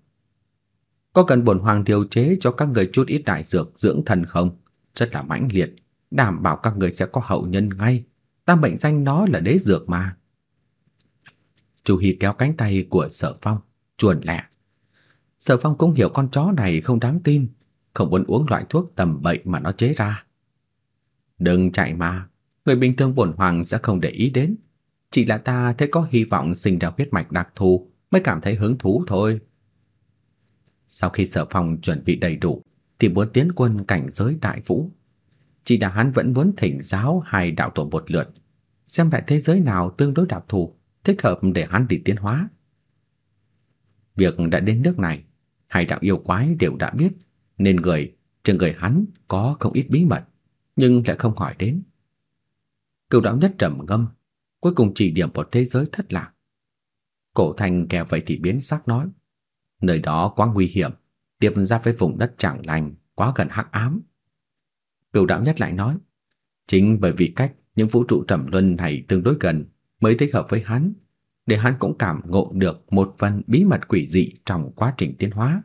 Có cần bổn hoàng điều chế cho các người chút ít đại dược dưỡng thần không? Rất là mãnh liệt, đảm bảo các người sẽ có hậu nhân ngay. Ta mệnh danh nó là đế dược mà. Chu Hi kéo cánh tay của Sở Phong, chuồn lẹ. Sở Phong cũng hiểu con chó này không đáng tin, không muốn uống loại thuốc tầm bậy mà nó chế ra. Đừng chạy mà, người bình thường bổn hoàng sẽ không để ý đến. Chỉ là ta thấy có hy vọng sinh ra huyết mạch đặc thù mới cảm thấy hứng thú thôi. Sau khi Sở phòng chuẩn bị đầy đủ, thì muốn tiến quân cảnh giới đại vũ. Chỉ là hắn vẫn muốn thỉnh giáo hai đạo tổ một lượt, xem lại thế giới nào tương đối đặc thù, thích hợp để hắn đi tiến hóa. Việc đã đến nước này, hai đạo yêu quái đều đã biết, nên người trên người hắn có không ít bí mật, nhưng lại không hỏi đến. Cửu đạo nhất trầm ngâm, cuối cùng chỉ điểm một thế giới thất lạc. Cổ thành kẻ vậy thì biến sắc nói, nơi đó quá nguy hiểm, tiếp ra với vùng đất chẳng lành, quá gần hắc ám. Cửu đạo nhất lại nói, chính bởi vì cách những vũ trụ trầm luân này tương đối gần mới thích hợp với hắn, để hắn cũng cảm ngộ được một phần bí mật quỷ dị trong quá trình tiến hóa.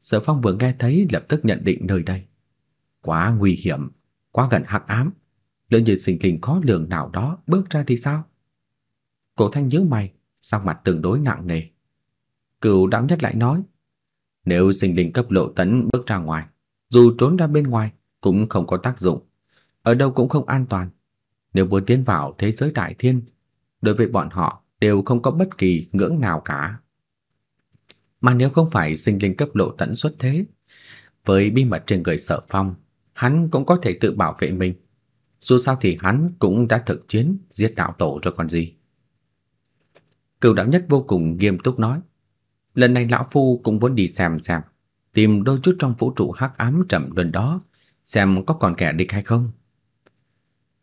Sở Phong vừa nghe thấy lập tức nhận định nơi đây. Quá nguy hiểm, quá gần hắc ám, lỡ như sinh linh khó lường nào đó bước ra thì sao? Cổ Thanh nhớ mày, sắc mặt tương đối nặng nề. Cửu đạo nhất lại nói, nếu sinh linh cấp lộ tấn bước ra ngoài, dù trốn ra bên ngoài cũng không có tác dụng, ở đâu cũng không an toàn. Nếu muốn tiến vào thế giới đại thiên, đối với bọn họ đều không có bất kỳ ngưỡng nào cả. Mà nếu không phải sinh linh cấp lộ tận xuất thế, với bí mật trên người Sở Phong, hắn cũng có thể tự bảo vệ mình. Dù sao thì hắn cũng đã thực chiến giết đạo tổ rồi còn gì. Cửu đạo nhất vô cùng nghiêm túc nói, lần này lão phu cũng muốn đi xem xem, tìm đôi chút trong vũ trụ hắc ám trầm luân đó, xem có còn kẻ địch hay không.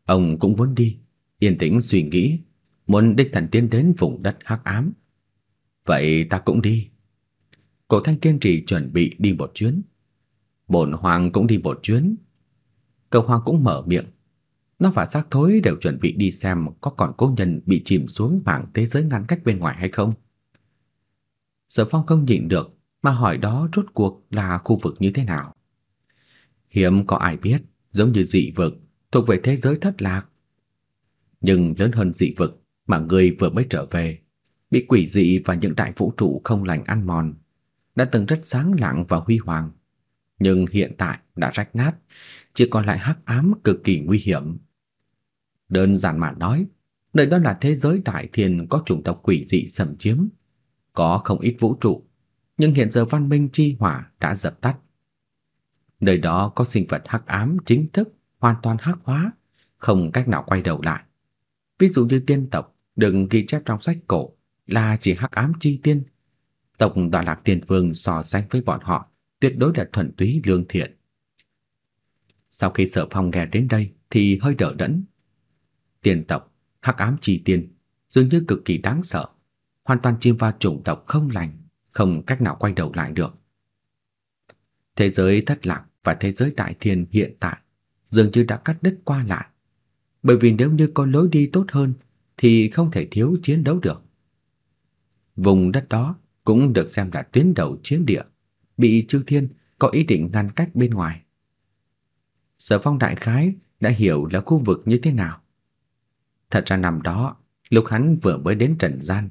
Ông cũng muốn đi, yên tĩnh suy nghĩ, muốn đích thần tiến đến vùng đất hắc ám. Vậy ta cũng đi. Cổ Thanh kiên trì chuẩn bị đi một chuyến. Bổn hoàng cũng đi một chuyến. Cầu hoàng cũng mở miệng. Nó và xác thối đều chuẩn bị đi xem có còn cố nhân bị chìm xuống mảng thế giới ngăn cách bên ngoài hay không. Sở Phong không nhịn được mà hỏi đó rốt cuộc là khu vực như thế nào. Hiếm có ai biết, giống như dị vực, thuộc về thế giới thất lạc. Nhưng lớn hơn dị vực mà người vừa mới trở về, bị quỷ dị và những đại vũ trụ không lành ăn mòn, đã từng rất sáng lạng và huy hoàng, nhưng hiện tại đã rách nát, chỉ còn lại hắc ám cực kỳ nguy hiểm. Đơn giản mà nói, nơi đó là thế giới đại thiên có chủng tộc quỷ dị xâm chiếm, có không ít vũ trụ, nhưng hiện giờ văn minh chi hỏa đã dập tắt. Nơi đó có sinh vật hắc ám chính thức hoàn toàn hắc hóa, không cách nào quay đầu lại. Ví dụ như tiên tộc đừng ghi chép trong sách cổ là chỉ hắc ám chi tiên. Tộc Đoạn Lạc Tiên Vương so sánh với bọn họ tuyệt đối là thuần túy lương thiện. Sau khi Sở Phong nghe đến đây thì hơi đỡ đẫn. Tiên tộc, hắc ám chi tiên dường như cực kỳ đáng sợ, hoàn toàn chìm vào chủng tộc không lành, không cách nào quay đầu lại được. Thế giới thất lạc và thế giới đại thiên hiện tại dường như đã cắt đứt qua lại. Bởi vì nếu như có lối đi tốt hơn thì không thể thiếu chiến đấu được. Vùng đất đó cũng được xem là tuyến đầu chiến địa, bị Chư Thiên có ý định ngăn cách bên ngoài. Sở Phong đại khái đã hiểu là khu vực như thế nào. Thật ra năm đó, lúc hắn vừa mới đến Trần Gian,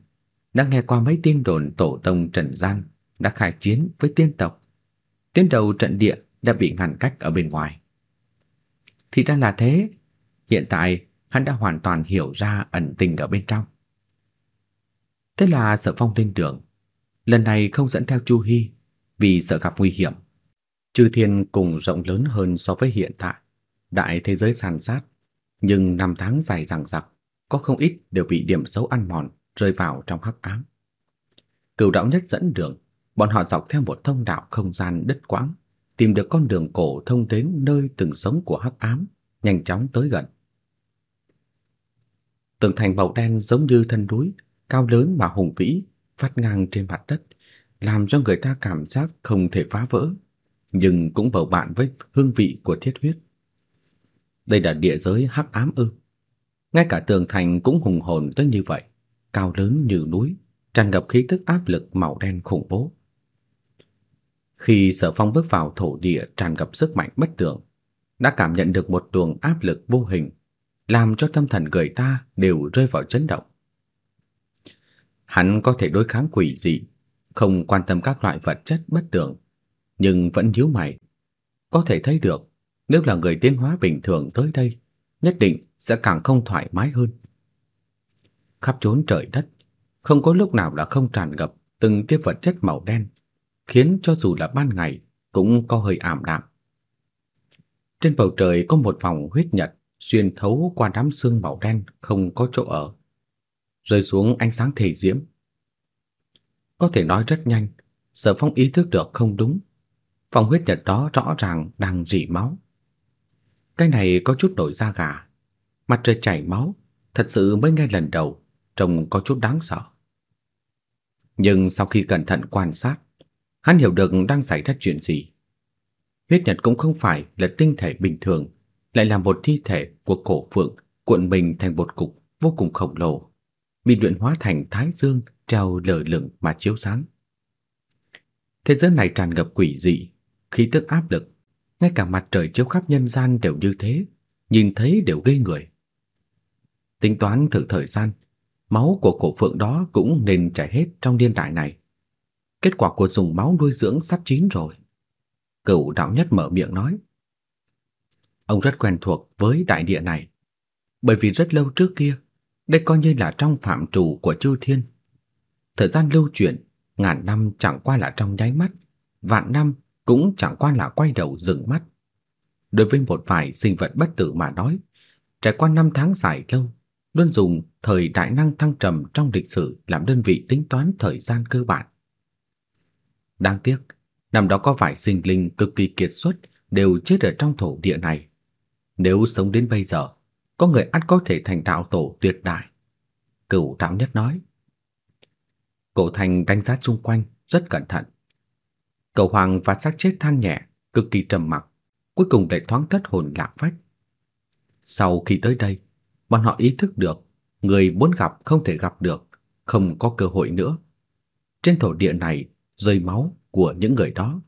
đã nghe qua mấy tin đồn tổ tông Trần Gian đã khai chiến với tiên tộc. tiến đầu trận địa đã bị ngăn cách ở bên ngoài. Thì ra là thế, hiện tại hắn đã hoàn toàn hiểu ra ẩn tình ở bên trong. Thế là Sở Phong tin tưởng, lần này không dẫn theo Chu Hi vì sợ gặp nguy hiểm. Chư thiên cùng rộng lớn hơn so với hiện tại, đại thế giới sàn sát, nhưng năm tháng dài dằng dặc, có không ít đều bị điểm xấu ăn mòn, rơi vào trong hắc ám. Cửu đạo nhất dẫn đường, bọn họ dọc theo một thông đạo không gian đứt quãng, tìm được con đường cổ thông đến nơi từng sống của hắc ám, nhanh chóng tới gần. Tường thành màu đen giống như thân núi, cao lớn mà hùng vĩ, phát ngang trên mặt đất, làm cho người ta cảm giác không thể phá vỡ, nhưng cũng bầu bạn với hương vị của thiết huyết. Đây là địa giới hắc ám ư? Ngay cả tường thành cũng hùng hồn tới như vậy, cao lớn như núi, tràn ngập khí tức áp lực màu đen khủng bố. Khi Sở Phong bước vào thổ địa tràn ngập sức mạnh bất tưởng, đã cảm nhận được một luồng áp lực vô hình, làm cho tâm thần người ta đều rơi vào chấn động. Hắn có thể đối kháng quỷ dị, không quan tâm các loại vật chất bất tưởng, nhưng vẫn nhíu mày. Có thể thấy được, nếu là người tiến hóa bình thường tới đây, nhất định sẽ càng không thoải mái hơn. Khắp chốn trời đất, không có lúc nào là không tràn ngập từng tia vật chất màu đen, khiến cho dù là ban ngày cũng có hơi ảm đạm. Trên bầu trời có một vòng huyết nhật xuyên thấu qua đám sương màu đen không có chỗ ở, rơi xuống ánh sáng thể diễm. Có thể nói rất nhanh, Sở Phong ý thức được không đúng. Vòng huyết nhật đó rõ ràng đang rỉ máu. Cái này có chút nổi da gà. Mặt trời chảy máu, thật sự mới nghe lần đầu, trông có chút đáng sợ. Nhưng sau khi cẩn thận quan sát, hắn hiểu được đang xảy ra chuyện gì. Huyết nhật cũng không phải là tinh thể bình thường, lại là một thi thể của cổ phượng cuộn mình thành một cục vô cùng khổng lồ, bị luyện hóa thành thái dương treo lờ lửng mà chiếu sáng. Thế giới này tràn ngập quỷ dị, khí tức áp lực, ngay cả mặt trời chiếu khắp nhân gian đều như thế, nhìn thấy đều gây người. Tính toán thử thời gian, máu của cổ phượng đó cũng nên chảy hết trong điên đại này. Kết quả của dùng máu nuôi dưỡng sắp chín rồi. Cửu đạo nhất mở miệng nói. Ông rất quen thuộc với đại địa này. bởi vì rất lâu trước kia, đây coi như là trong phạm trù của chư thiên. Thời gian lưu chuyển, ngàn năm chẳng qua là trong nháy mắt, vạn năm cũng chẳng qua là quay đầu dừng mắt. Đối với một vài sinh vật bất tử mà nói, trải qua năm tháng dài lâu, luôn dùng thời đại năng thăng trầm trong lịch sử làm đơn vị tính toán thời gian cơ bản. Đáng tiếc, năm đó có vài sinh linh cực kỳ kiệt xuất đều chết ở trong thổ địa này. Nếu sống đến bây giờ, có người ắt có thể thành đạo tổ tuyệt đại. Cửu đạo nhất nói. Cổ thành đánh giá xung quanh rất cẩn thận. Cầu hoàng và xác chết than nhẹ, cực kỳ trầm mặc, cuối cùng lại thoáng thất hồn lạc phách. Sau khi tới đây, bọn họ ý thức được người muốn gặp không thể gặp được, không có cơ hội nữa. Trên thổ địa này rơi máu của những người đó.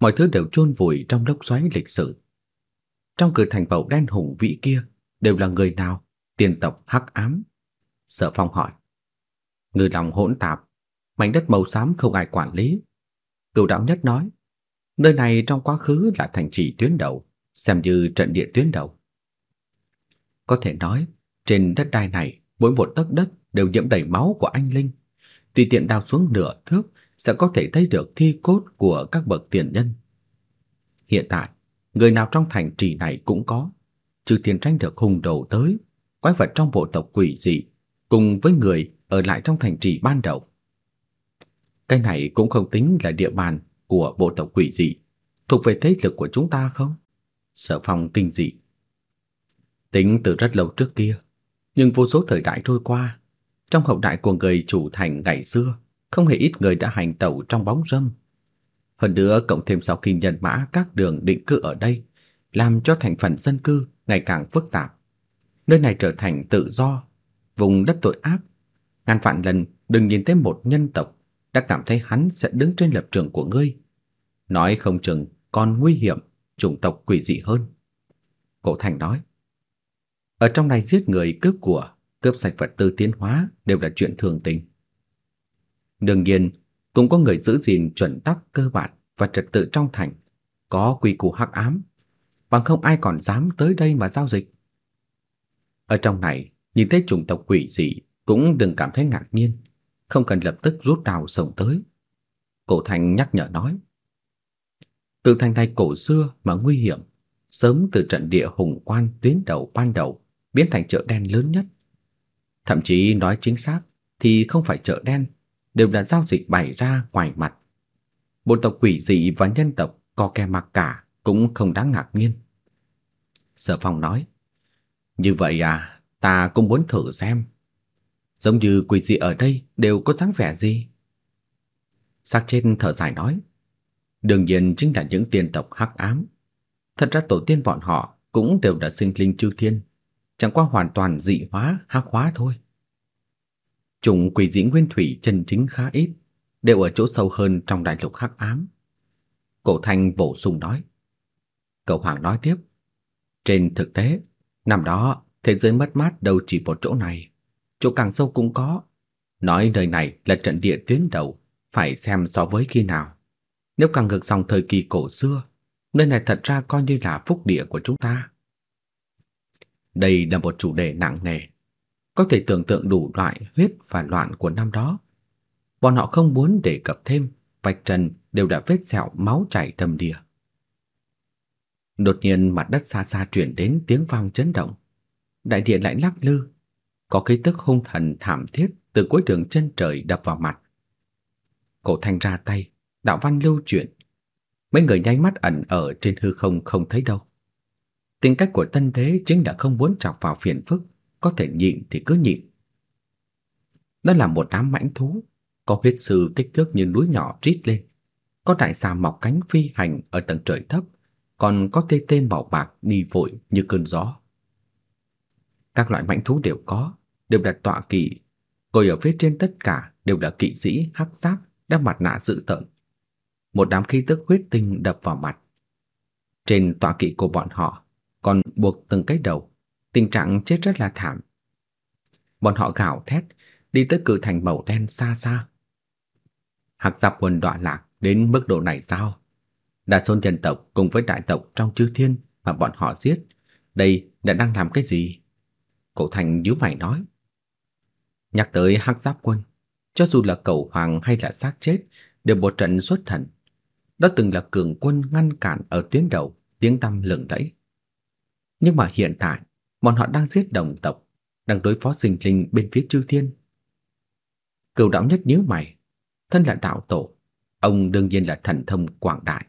Mọi thứ đều chôn vùi trong lốc xoáy lịch sử. Trong cửa thành bầu đen hùng vĩ kia đều là người nào? Tiên tộc Hắc Ám. Sở Phong hỏi. Người lòng hỗn tạp, mảnh đất màu xám không ai quản lý. Cửu đạo nhất nói, nơi này trong quá khứ là thành trì tuyến đầu, xem như trận địa tuyến đầu. Có thể nói, trên đất đai này, mỗi một tấc đất đều nhiễm đầy máu của anh linh. Tùy tiện đào xuống nửa thước sẽ có thể thấy được thi cốt của các bậc tiền nhân. Hiện tại, người nào trong thành trì này cũng có, trừ tiền tranh được hùng đầu tới, quái vật trong bộ tộc quỷ dị, cùng với người ở lại trong thành trì ban đầu. Cái này cũng không tính là địa bàn của bộ tộc quỷ dị, thuộc về thế lực của chúng ta không? Sở phong kinh dị. Tính từ rất lâu trước kia, nhưng vô số thời đại trôi qua, trong hậu đại của người chủ thành ngày xưa, không hề ít người đã hành tẩu trong bóng râm. Hơn nữa cộng thêm sau khi nhân mã các đường định cư ở đây, làm cho thành phần dân cư ngày càng phức tạp. Nơi này trở thành tự do, vùng đất tội ác. Ngàn vạn lần đừng nhìn thấy một nhân tộc đã cảm thấy hắn sẽ đứng trên lập trường của ngươi. Nói không chừng còn nguy hiểm, chủng tộc quỷ dị hơn. Cổ Thành nói. Ở trong này giết người cướp của, cướp sạch vật tư tiến hóa đều là chuyện thường tình. Đương nhiên, cũng có người giữ gìn chuẩn tắc cơ bản và trật tự trong thành, có quy củ hắc ám, bằng không ai còn dám tới đây mà giao dịch. Ở trong này, nhìn thấy chủng tộc quỷ dị cũng đừng cảm thấy ngạc nhiên, không cần lập tức rút đào sổng tới. Cổ Thành nhắc nhở nói. Từ thành này cổ xưa mà nguy hiểm, sớm từ trận địa hùng quan tuyến đầu ban đầu biến thành chợ đen lớn nhất. Thậm chí nói chính xác thì không phải chợ đen, đều là giao dịch bày ra ngoài mặt. Bộ tộc quỷ dị và nhân tộc có kẻ mặc cả cũng không đáng ngạc nhiên. Sở Phong nói, như vậy à, ta cũng muốn thử xem. Giống như quỷ dị ở đây đều có dáng vẻ gì? Sắc trên thở dài nói, đương nhiên chính là những tiên tộc hắc ám. Thật ra tổ tiên bọn họ cũng đều đã sinh linh chư thiên, chẳng qua hoàn toàn dị hóa, hắc hóa thôi. Chủng quỷ dị nguyên thủy chân chính khá ít, đều ở chỗ sâu hơn trong đại lục hắc ám. Cổ Thanh bổ sung nói. Cậu Hoàng nói tiếp. Trên thực tế, năm đó thế giới mất mát đâu chỉ một chỗ này, chỗ càng sâu cũng có. Nói nơi này là trận địa tuyến đầu, phải xem so với khi nào. Nếu càng ngược dòng thời kỳ cổ xưa, nơi này thật ra coi như là phúc địa của chúng ta. Đây là một chủ đề nặng nề, có thể tưởng tượng đủ loại huyết và loạn của năm đó. Bọn họ không muốn đề cập thêm, vạch trần đều đã vết sẹo máu chảy đầm đìa. Đột nhiên mặt đất xa xa truyền đến tiếng vang chấn động. Đại địa lại lắc lư, có khí tức hung thần thảm thiết từ cuối đường chân trời đập vào mặt. Cổ Thanh ra tay, đạo văn lưu chuyển. Mấy người nháy mắt ẩn ở trên hư không không thấy đâu. Tính cách của tân thế chính là không muốn chọc vào phiền phức, có thể nhịn thì cứ nhịn. Đó là một đám mãnh thú, có huyết sư kích thước như núi nhỏ rít lên, có đại xà mọc cánh phi hành ở tầng trời thấp, còn có tê tê màu bạc đi vội như cơn gió. Các loại mãnh thú đều có, đều đặt tọa kỵ, ngồi ở phía trên tất cả đều là kỵ sĩ hắc giáp đeo mặt nạ dữ tợn. Một đám khí tức huyết tinh đập vào mặt. Trên tọa kỵ của bọn họ còn buộc từng cái đầu, tình trạng chết rất là thảm. Bọn họ gào thét, đi tới cự thành màu đen xa xa. Hạc giáp quân đọa lạc đến mức độ này sao? Đa số dân tộc cùng với đại tộc trong chư thiên mà bọn họ giết, đây đã đang làm cái gì? Cổ Thành nhíu mày nói. Nhắc tới hắc giáp quân, cho dù là cầu hoàng hay là xác chết, đều một trận xuất thần. Đó từng là cường quân ngăn cản ở tuyến đầu, tiếng tăm lừng lẫy. Nhưng mà hiện tại, bọn họ đang giết đồng tộc, đang đối phó sinh linh bên phía chư thiên. Cửu đạo nhất nhíu mày, thân là đạo tổ, ông đương nhiên là thần thông quảng đại,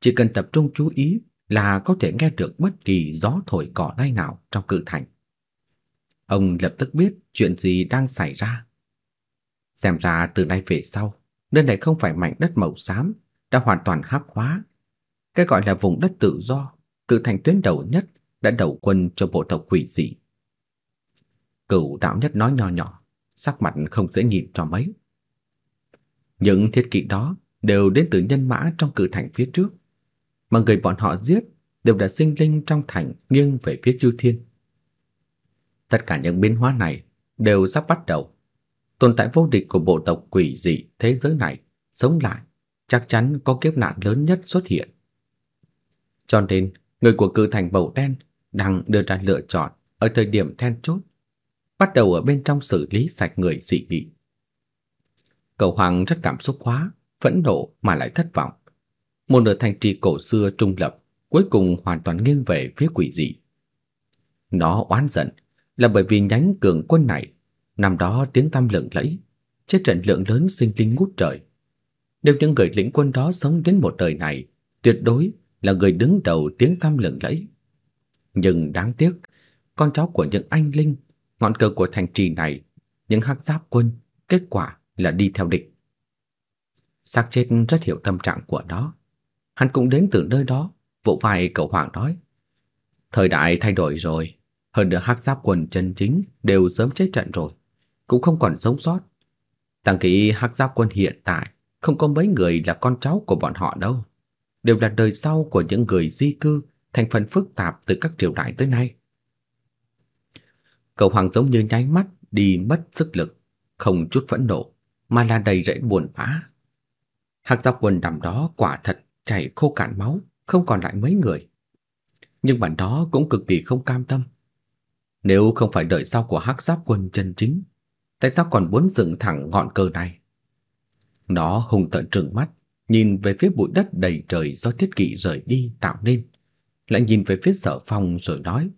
chỉ cần tập trung chú ý là có thể nghe được bất kỳ gió thổi cỏ lay nào trong cự thành. Ông lập tức biết chuyện gì đang xảy ra. Xem ra từ nay về sau, nơi này không phải mảnh đất màu xám, đã hoàn toàn hắc hóa. Cái gọi là vùng đất tự do, cự thành tuyến đầu nhất đã đầu quân cho bộ tộc quỷ dị. Cửu đạo nhất nói nhỏ nhỏ, sắc mặt không dễ nhìn cho mấy. Những thiết kỵ đó đều đến từ nhân mã trong cự thành phía trước, mà người bọn họ giết đều là sinh linh trong thành nghiêng về phía chư thiên. Tất cả những biến hóa này đều sắp bắt đầu. Tồn tại vô địch của bộ tộc quỷ dị thế giới này sống lại, chắc chắn có kiếp nạn lớn nhất xuất hiện. Cho nên, người của cự thành bầu đen đang đưa ra lựa chọn ở thời điểm then chốt, bắt đầu ở bên trong xử lý sạch người dị nghị. Cầu Hoàng rất cảm xúc hóa, phẫn nộ mà lại thất vọng. Một nửa thành trì cổ xưa trung lập cuối cùng hoàn toàn nghiêng về phía quỷ dị. Nó oán giận là bởi vì nhánh cường quân này năm đó tiếng tăm lừng lẫy, chết trận lượng lớn sinh linh ngút trời. Nếu những người lĩnh quân đó sống đến một đời này, tuyệt đối là người đứng đầu tiếng tăm lừng lẫy. Nhưng đáng tiếc, con cháu của những anh linh, ngọn cờ của thành trì này, những hắc giáp quân, kết quả là đi theo địch. Xác chết rất hiểu tâm trạng của nó. Hắn cũng đến từ nơi đó, vỗ vai cậu Hoàng nói. Thời đại thay đổi rồi, hơn nữa hắc giáp quân chân chính đều sớm chết trận rồi, cũng không còn sống sót. Tăng ký hắc giáp quân hiện tại không có mấy người là con cháu của bọn họ đâu, đều là đời sau của những người di cư thành phần phức tạp từ các triều đại tới nay. Cậu Hoàng giống như nháy mắt đi mất sức lực, không chút phẫn nộ, mà là đầy rẫy buồn bã. Hắc giáp quân nằm đó quả thật chảy khô cạn máu, không còn lại mấy người. Nhưng bản đó cũng cực kỳ không cam tâm. Nếu không phải đợi sau của Hắc Giáp quân chân chính, tại sao còn muốn dựng thẳng ngọn cờ này? Nó hùng tợn trừng mắt, nhìn về phía bụi đất đầy trời do thiết kỵ rời đi tạo nên, lại nhìn về phía Sở Phong rồi nói: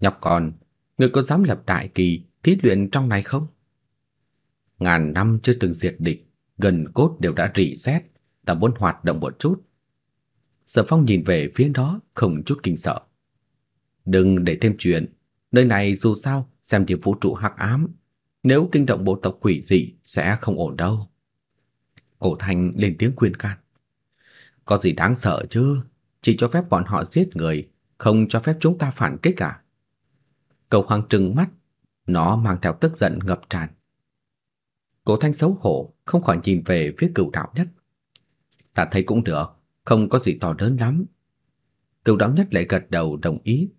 "Nhóc con, ngươi có dám lập đại kỳ thí luyện trong này không?" Ngàn năm chưa từng diệt địch, gần cốt đều đã rỉ sét, ta muốn hoạt động một chút. Sở Phong nhìn về phía đó không chút kinh sợ. Đừng để thêm chuyện, nơi này dù sao xem như vũ trụ hắc ám, nếu kinh động bộ tộc quỷ dị sẽ không ổn đâu. Cổ Thành lên tiếng khuyên can. Có gì đáng sợ chứ, chỉ cho phép bọn họ giết người, không cho phép chúng ta phản kích à? Cầu Hoàng trừng mắt, nó mang theo tức giận ngập tràn. Cổ Thanh xấu hổ, không khỏi nhìn về phía cửu đạo nhất. Ta thấy cũng được, không có gì to lớn lắm. Cửu đạo nhất lại gật đầu đồng ý.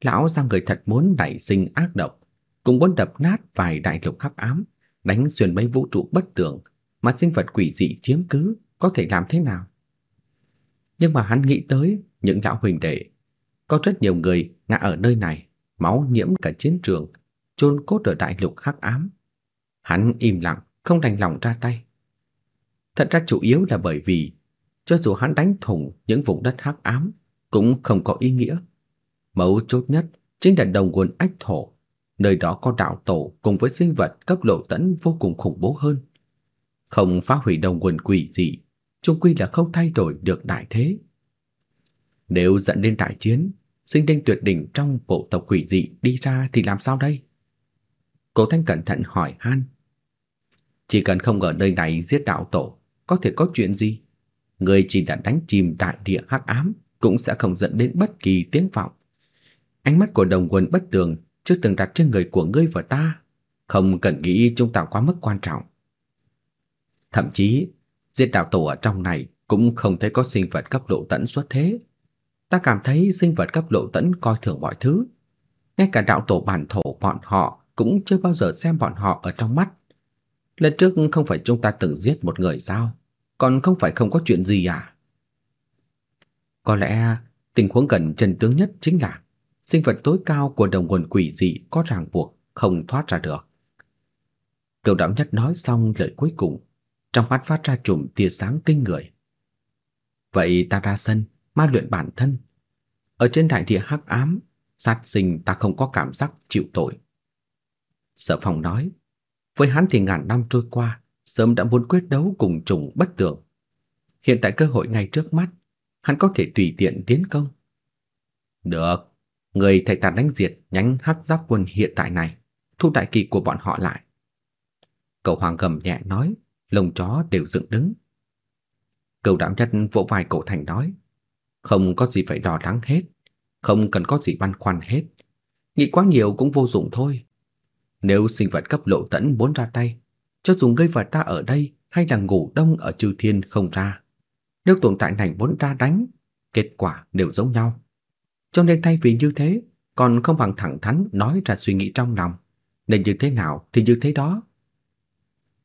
Lão ra người thật muốn nảy sinh ác độc, cũng muốn đập nát vài đại lục hắc ám, đánh xuyên mấy vũ trụ bất tường mà sinh vật quỷ dị chiếm cứ có thể làm thế nào. Nhưng mà hắn nghĩ tới những lão huynh đệ, có rất nhiều người ngã ở nơi này, máu nhiễm cả chiến trường, chôn cốt ở đại lục hắc ám. Hắn im lặng, không đành lòng ra tay. Thật ra chủ yếu là bởi vì cho dù hắn đánh thủng những vùng đất hắc ám cũng không có ý nghĩa. Mấu chốt nhất chính là đồng nguồn ách thổ, nơi đó có đạo tổ cùng với sinh vật cấp lộ tẫn vô cùng khủng bố hơn. Không phá hủy đồng nguồn quỷ dị, chung quy là không thay đổi được đại thế. Nếu dẫn đến đại chiến, sinh linh tuyệt đỉnh trong bộ tộc quỷ dị đi ra thì làm sao đây? Cố Thanh cẩn thận hỏi Han. Chỉ cần không ở nơi này giết đạo tổ, có thể có chuyện gì? Người chỉ đã đánh chìm đại địa hắc ám, cũng sẽ không dẫn đến bất kỳ tiếng vọng. Ánh mắt của đồng quân bất tường chưa từng đặt trên người của ngươi và ta, không cần nghĩ chúng ta quá mức quan trọng. Thậm chí, giết đạo tổ ở trong này cũng không thấy có sinh vật cấp độ tẫn xuất thế. Ta cảm thấy sinh vật cấp độ tẫn coi thường mọi thứ. Ngay cả đạo tổ bản thổ bọn họ cũng chưa bao giờ xem bọn họ ở trong mắt. Lần trước không phải chúng ta từng giết một người sao? Còn không phải không có chuyện gì à? Có lẽ tình huống gần chân tướng nhất chính là sinh vật tối cao của đồng nguồn quỷ dị có ràng buộc không thoát ra được. Cửu đạo nhất nói xong lời cuối cùng, trong mắt phát ra chùm tia sáng tinh người. Vậy ta ra sân, ma luyện bản thân. Ở trên đại địa hắc ám, sát sinh ta không có cảm giác chịu tội. Sở Phong nói, với hắn thì ngàn năm trôi qua, sớm đã muốn quyết đấu cùng trùng bất tường. Hiện tại cơ hội ngay trước mắt, hắn có thể tùy tiện tiến công. Được, người thầy tàn đánh diệt nhánh hắc giáp quân hiện tại này, thu đại kỳ của bọn họ lại. Cậu hoàng gầm nhẹ nói, lông chó đều dựng đứng. Cầu đạo nhân vỗ vai cậu thành nói, không có gì phải đo lắng hết, không cần có gì băn khoăn hết. Nghĩ quá nhiều cũng vô dụng thôi. Nếu sinh vật cấp lộ tẫn muốn ra tay, cho dù gây vật ta ở đây hay là ngủ đông ở chư thiên không ra. Nếu tồn tại này muốn ra đánh, kết quả đều giống nhau. Cho nên thay vì như thế, còn không bằng thẳng thắn nói ra suy nghĩ trong lòng. Nên như thế nào thì như thế đó.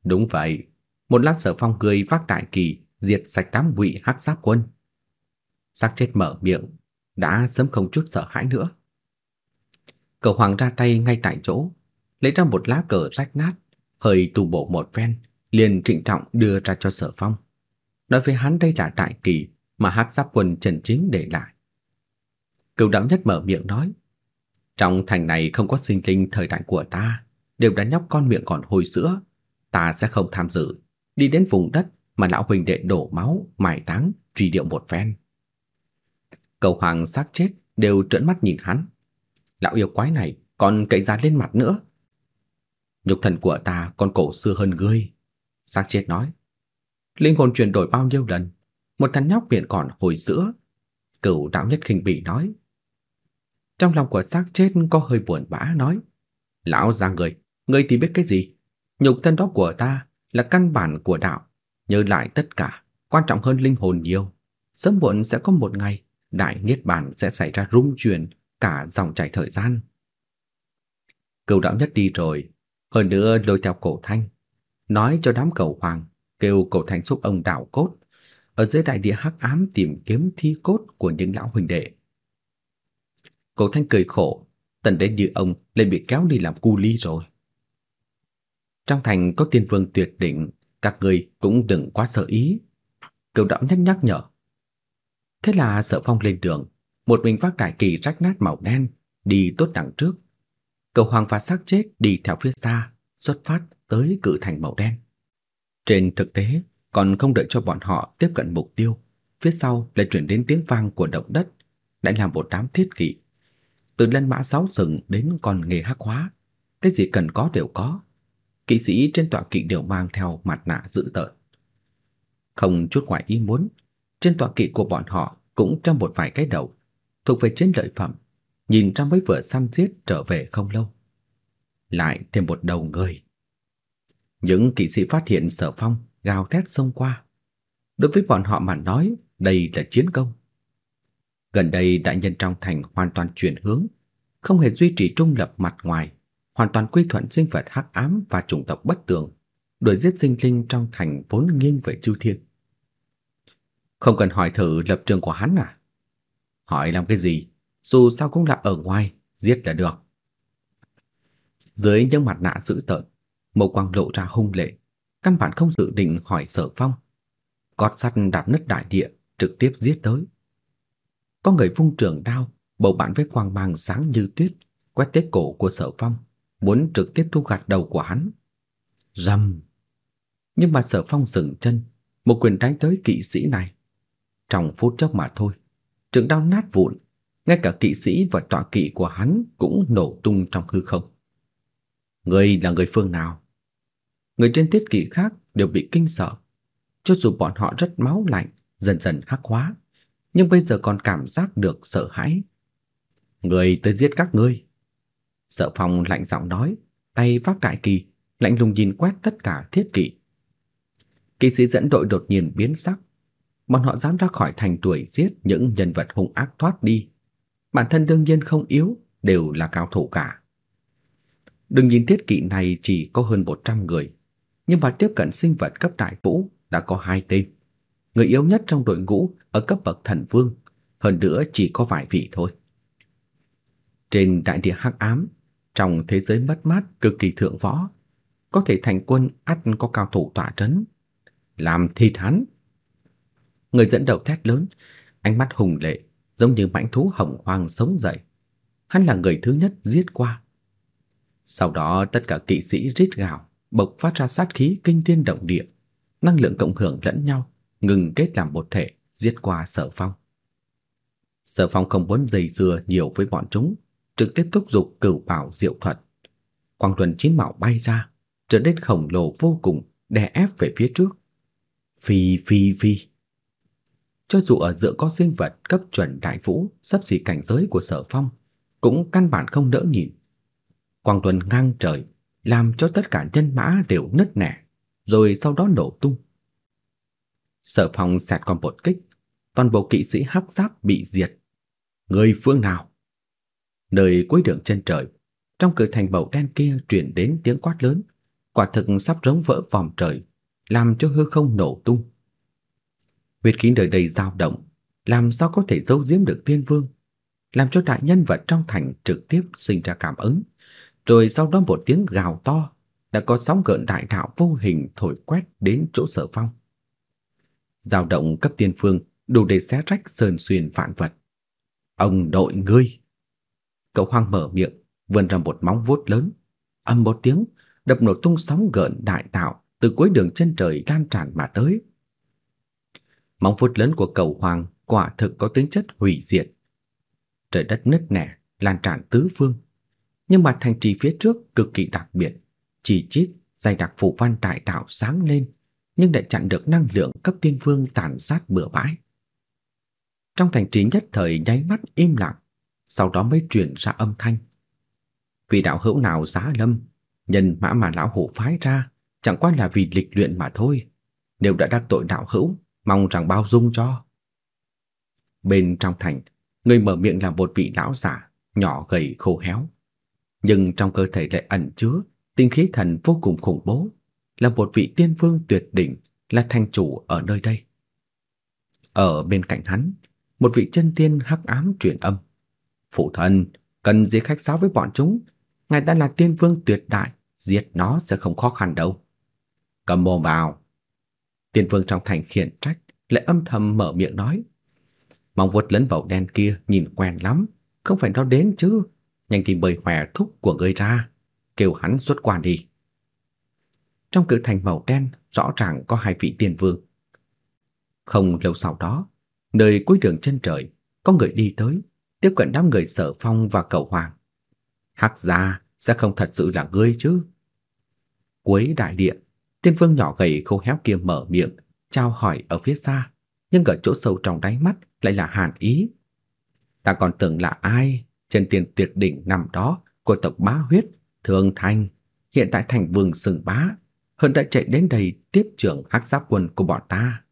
Đúng vậy, một lát sở phong cười vác đại kỳ diệt sạch đám quỷ hắc giáp quân. Sắc chết mở miệng, đã sớm không chút sợ hãi nữa. Cầu hoàng ra tay ngay tại chỗ, lấy ra một lá cờ rách nát, hơi tù bộ một phen liền trịnh trọng đưa ra cho sở phong. Nói với hắn đây là đại kỳ mà hắc giáp quân trần chính để lại. Cửu đạo nhất mở miệng nói, trong thành này không có sinh linh thời đại của ta, đều đã nhóc con miệng còn hồi sữa, ta sẽ không tham dự, đi đến vùng đất mà lão huynh đệ đổ máu, mài táng, truy điệu một phen. Cầu hoàng xác chết đều trợn mắt nhìn hắn. Lão yêu quái này còn cậy ra lên mặt nữa. Nhục thần của ta còn cổ xưa hơn ngươi. Xác chết nói. Linh hồn chuyển đổi bao nhiêu lần, một thằng nhóc miệng còn hồi sữa. Cửu đạo nhất khinh bỉ nói. Trong lòng của xác chết có hơi buồn bã nói. Lão ra người, ngươi thì biết cái gì? Nhục thân đó của ta là căn bản của đạo, nhớ lại tất cả, quan trọng hơn linh hồn nhiều. Sớm muộn sẽ có một ngày, đại niết bàn sẽ xảy ra rung chuyển cả dòng chảy thời gian. Cầu đạo nhất đi rồi, hơn nữa lôi theo cổ thanh, nói cho đám cầu hoàng, kêu cổ thanh giúp ông đào cốt, ở dưới đại địa hắc ám tìm kiếm thi cốt của những lão huynh đệ. Cổ thanh cười khổ, tần đến như ông lại bị kéo đi làm cu ly rồi. Trong thành có tiên vương tuyệt đỉnh, các người cũng đừng quá sợ ý. Cửu đạo nhắc nhắc nhở. Thế là sợ phong lên đường, một mình vác đại kỳ rách nát màu đen, đi tốt đằng trước. Cầu hoàng và xác chết đi theo phía xa, xuất phát tới cự thành màu đen. Trên thực tế, còn không đợi cho bọn họ tiếp cận mục tiêu, phía sau lại chuyển đến tiếng vang của động đất, lại làm một đám thiết kỵ. Từ lân mã sáu sừng đến con nghề hắc hóa, cái gì cần có đều có kỵ sĩ trên tọa kỵ đều mang theo mặt nạ dữ tợn. Không chút ngoài ý muốn, trên tọa kỵ của bọn họ cũng trong một vài cái đầu, thuộc về chiến lợi phẩm, nhìn ra mới vừa săn giết trở về không lâu. Lại thêm một đầu người. Những kỵ sĩ phát hiện Sở Phong gào thét xông qua. Đối với bọn họ mà nói, đây là chiến công. Gần đây đại nhân trong thành hoàn toàn chuyển hướng, không hề duy trì trung lập mặt ngoài hoàn toàn quy thuận sinh vật hắc ám và chủng tộc bất tường, đuổi giết sinh linh trong thành vốn nghiêng về chư thiên. Không cần hỏi thử lập trường của hắn à? Hỏi làm cái gì? Dù sao cũng là ở ngoài, giết là được. Dưới những mặt nạ dữ tợn, Mộ Quang lộ ra hung lệ, căn bản không dự định hỏi Sở Phong. Cọt sắt đạp nứt đại địa, trực tiếp giết tới. Có người vung trường đao, bầu bạn với quang mang sáng như tuyết, quét tới cổ của Sở Phong, muốn trực tiếp thu gạt đầu của hắn. Rầm. Nhưng mà Sở Phong dừng chân, một quyền đánh tới kỵ sĩ này. Trong phút chốc mà thôi, trường đao nát vụn, ngay cả kỵ sĩ và tọa kỵ của hắn cũng nổ tung trong hư không. Người là người phương nào? Người trên tiết kỵ khác đều bị kinh sợ. Cho dù bọn họ rất máu lạnh, dần dần hắc hóa, nhưng bây giờ còn cảm giác được sợ hãi. Người tới giết các ngươi. Sợ Phong lạnh giọng nói, tay vác đại kỳ, lạnh lùng nhìn quét tất cả thiết kỵ. Kỵ sĩ dẫn đội đột nhiên biến sắc. Bọn họ dám ra khỏi thành tuổi giết những nhân vật hung ác thoát đi. Bản thân đương nhiên không yếu, đều là cao thủ cả. Đừng nhìn thiết kỵ này chỉ có hơn 100 người, nhưng mà tiếp cận sinh vật cấp đại vũ đã có hai tên. Người yếu nhất trong đội ngũ ở cấp bậc thần vương, hơn nữa chỉ có vài vị thôi. Trên đại địa hắc ám, trong thế giới mất mát cực kỳ thượng võ, có thể thành quân ắt có cao thủ tỏa trấn. Làm thịt hắn. Người dẫn đầu thét lớn, ánh mắt hùng lệ, giống như mãnh thú hồng hoang sống dậy. Hắn là người thứ nhất giết qua. Sau đó tất cả kỵ sĩ rít gào, bộc phát ra sát khí kinh thiên động địa, năng lượng cộng hưởng lẫn nhau, ngừng kết làm một thể, giết qua Sở Phong. Sở Phong không muốn dây dưa nhiều với bọn chúng, trực tiếp thúc giục cửu bảo diệu thuật. Quang tuần chín mạo bay ra, trở nên khổng lồ vô cùng, đè ép về phía trước. Phi phi phi. Cho dù ở giữa có sinh vật cấp chuẩn đại vũ sắp xỉ cảnh giới của Sở Phong, cũng căn bản không đỡ nhìn. Quang tuần ngang trời, làm cho tất cả nhân mã đều nứt nẻ, rồi sau đó nổ tung. Sở Phong xẹt qua một kích, toàn bộ kỵ sĩ hắc giáp bị diệt. Người phương nào? Nơi cuối đường chân trời, trong cửa thành bầu đen kia truyền đến tiếng quát lớn, quả thực sắp rống vỡ vòm trời, làm cho hư không nổ tung. Huyết khí đời đầy dao động, làm sao có thể giấu giếm được tiên vương, làm cho đại nhân vật trong thành trực tiếp sinh ra cảm ứng, rồi sau đó một tiếng gào to, đã có sóng gợn đại đạo vô hình thổi quét đến chỗ Sở Phong. Dao động cấp tiên phương đủ để xé rách sơn xuyên vạn vật. Ông đội ngươi! Cậu hoang mở miệng, vươn ra một móng vuốt lớn, âm một tiếng, đập nổ tung sóng gợn đại đạo từ cuối đường chân trời lan tràn mà tới. Móng vuốt lớn của cầu hoàng quả thực có tính chất hủy diệt. Trời đất nứt nẻ, lan tràn tứ phương, nhưng mặt thành trì phía trước cực kỳ đặc biệt, chỉ chít dày đặc phủ văn đại đạo sáng lên, nhưng lại chặn được năng lượng cấp tiên vương tàn sát bừa bãi. Trong thành trì nhất thời nháy mắt im lặng, sau đó mới truyền ra âm thanh. Vì đạo hữu nào giá lâm, nhân mã mà lão hổ phái ra, chẳng qua là vì lịch luyện mà thôi. Nếu đã đắc tội đạo hữu, mong rằng bao dung cho. Bên trong thành, người mở miệng là một vị lão giả, nhỏ gầy khô héo. Nhưng trong cơ thể lại ẩn chứa tinh khí thần vô cùng khủng bố, là một vị tiên vương tuyệt đỉnh, là thành chủ ở nơi đây. Ở bên cạnh hắn, một vị chân tiên hắc ám truyền âm. Phụ thân, cần gì khách sáo với bọn chúng, ngài ta là tiên vương tuyệt đại, giết nó sẽ không khó khăn đâu. Cầm mồm vào. Tiên vương trong thành khiển trách, lại âm thầm mở miệng nói. Mong vuốt lớn vào đen kia nhìn quen lắm, không phải nó đến chứ. Nhanh tìm bầy khỏe thúc của ngươi ra, kêu hắn xuất quan đi. Trong cửa thành màu đen rõ ràng có hai vị tiên vương. Không lâu sau đó, nơi cuối đường chân trời, có người đi tới, tiếp cận đám người Sở Phong và Cậu Hoàng. Hắc gia sẽ không thật sự là ngươi chứ? Cuối đại địa, tiên vương nhỏ gầy khô héo kia mở miệng, chào hỏi ở phía xa, nhưng ở chỗ sâu trong đáy mắt lại là hàn ý. Ta còn tưởng là ai, chân tiên tuyệt đỉnh nằm đó của tộc Bá Huyết, Thường Thành, hiện tại thành vương sừng bá, hơn đã chạy đến đây tiếp trưởng hắc giáp quân của bọn ta.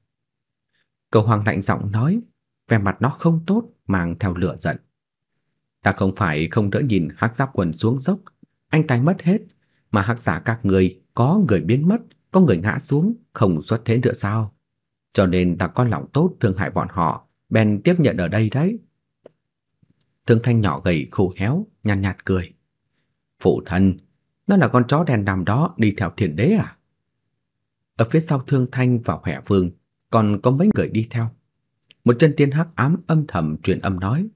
Cầu hoàng lạnh giọng nói, vẻ mặt nó không tốt, mang theo lửa giận. Ta không phải không đỡ nhìn hắc giáp quân xuống dốc, anh tài mất hết, mà hắc giả các người có người biến mất, có người ngã xuống, không xuất thế nữa sao? Cho nên ta có lòng tốt thương hại bọn họ, bèn tiếp nhận ở đây đấy. Thương Thanh nhỏ gầy khô héo, nhàn nhạt, nhạt cười. Phụ thân, nó là con chó đen nằm đó đi theo thiền đế à? Ở phía sau Thương Thanh và Hỏa Vương còn có mấy người đi theo. Một chân tiên hắc ám âm thầm truyền âm nói: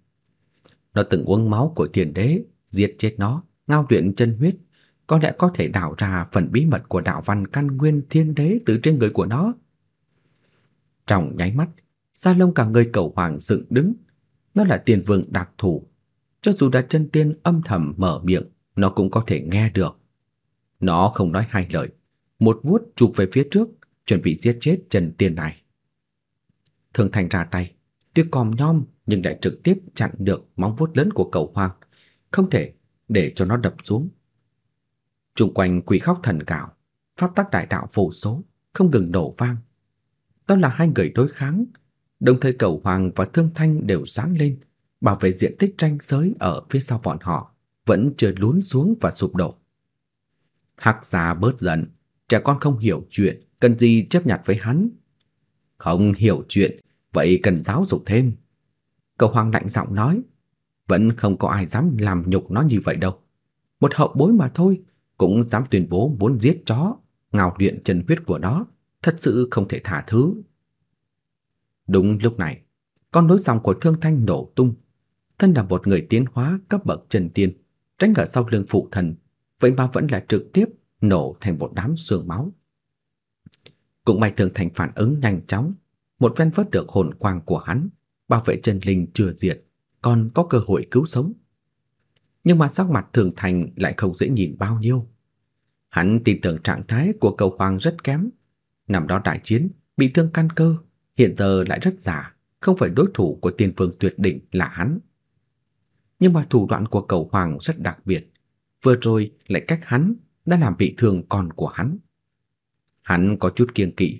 "Nó từng uống máu của tiền đế, giết chết nó, ngao luyện chân huyết, có lẽ có thể đào ra phần bí mật của đạo văn căn nguyên thiên đế từ trên người của nó." Trong nháy mắt, Sa lông cả người cầu hoàng dựng đứng, nó là tiền vương đặc thủ, cho dù đã chân tiên âm thầm mở miệng, nó cũng có thể nghe được. Nó không nói hai lời, một vuốt chụp về phía trước, chuẩn bị giết chết Trần Tiên này. Thường Thành ra tay, tiếc còm nhom nhưng lại trực tiếp chặn được móng vuốt lớn của cậu hoang, không thể để cho nó đập xuống. Trung quanh quỷ khóc thần gào, pháp tắc đại đạo vô số, không ngừng nổ vang. Đó là hai người đối kháng, đồng thời cậu hoàng và thương thanh đều sáng lên, bảo vệ diện tích tranh giới ở phía sau bọn họ vẫn chưa lún xuống và sụp đổ. Hắc gia bớt giận, trẻ con không hiểu chuyện, cần gì chấp nhặt với hắn. Không hiểu chuyện, vậy cần giáo dục thêm. Cầu hoàng lạnh giọng nói, vẫn không có ai dám làm nhục nó như vậy đâu. Một hậu bối mà thôi, cũng dám tuyên bố muốn giết chó, ngào luyện chân huyết của nó, thật sự không thể tha thứ. Đúng lúc này, con nối dòng của Thương Thanh nổ tung. Thân là một người tiến hóa cấp bậc chân tiên, tránh ở sau lưng phụ thần, vậy mà vẫn là trực tiếp nổ thành một đám xương máu. Cũng may Thương Thanh phản ứng nhanh chóng, một phen vớt được hồn quang của hắn, bảo vệ chân linh chưa diệt, còn có cơ hội cứu sống. Nhưng mà sắc mặt Thường Thành lại không dễ nhìn bao nhiêu. Hắn tin tưởng trạng thái của cầu hoàng rất kém. Nằm đó đại chiến, bị thương căn cơ, hiện giờ lại rất già, không phải đối thủ của tiên vương tuyệt đỉnh là hắn. Nhưng mà thủ đoạn của cầu hoàng rất đặc biệt, vừa rồi lại cách hắn đã làm bị thương con của hắn. Hắn có chút kiêng kỵ,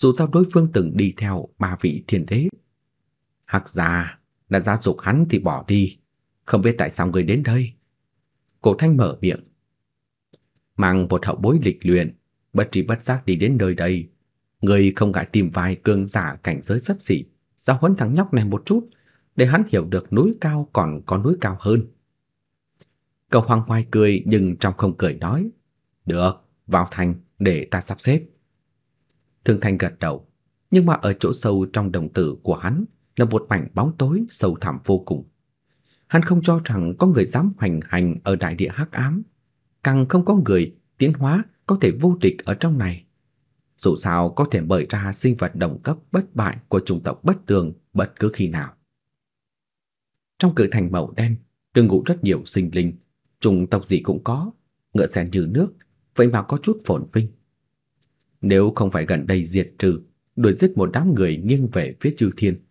dù sao đối phương từng đi theo ba vị thiên đế. Hắc gia đã giáo dục hắn thì bỏ đi, không biết tại sao người đến đây. Cổ Thanh mở miệng, mang một hậu bối lịch luyện, bất trí bất giác đi đến nơi đây, người không ngại tìm vài cường giả cảnh giới sấp xỉ, giáo huấn thằng nhóc này một chút, để hắn hiểu được núi cao còn có núi cao hơn. Cầu Hoàng Hoài cười nhưng trong không cười nói, "Được, vào thành để ta sắp xếp." Thường Thành gật đầu, nhưng mà ở chỗ sâu trong đồng tử của hắn là một mảnh bóng tối sâu thẳm vô cùng. Hắn không cho rằng có người dám hoành hành ở đại địa hắc ám, càng không có người tiến hóa có thể vô địch ở trong này. Dù sao có thể bởi ra sinh vật đồng cấp bất bại của chủng tộc bất tường bất cứ khi nào. Trong cửa thành màu đen, từng ngủ rất nhiều sinh linh, chủng tộc gì cũng có, ngựa xe như nước, vậy mà có chút phồn vinh. Nếu không phải gần đây diệt trừ, đuổi giết một đám người nghiêng về phía Chư Thiên,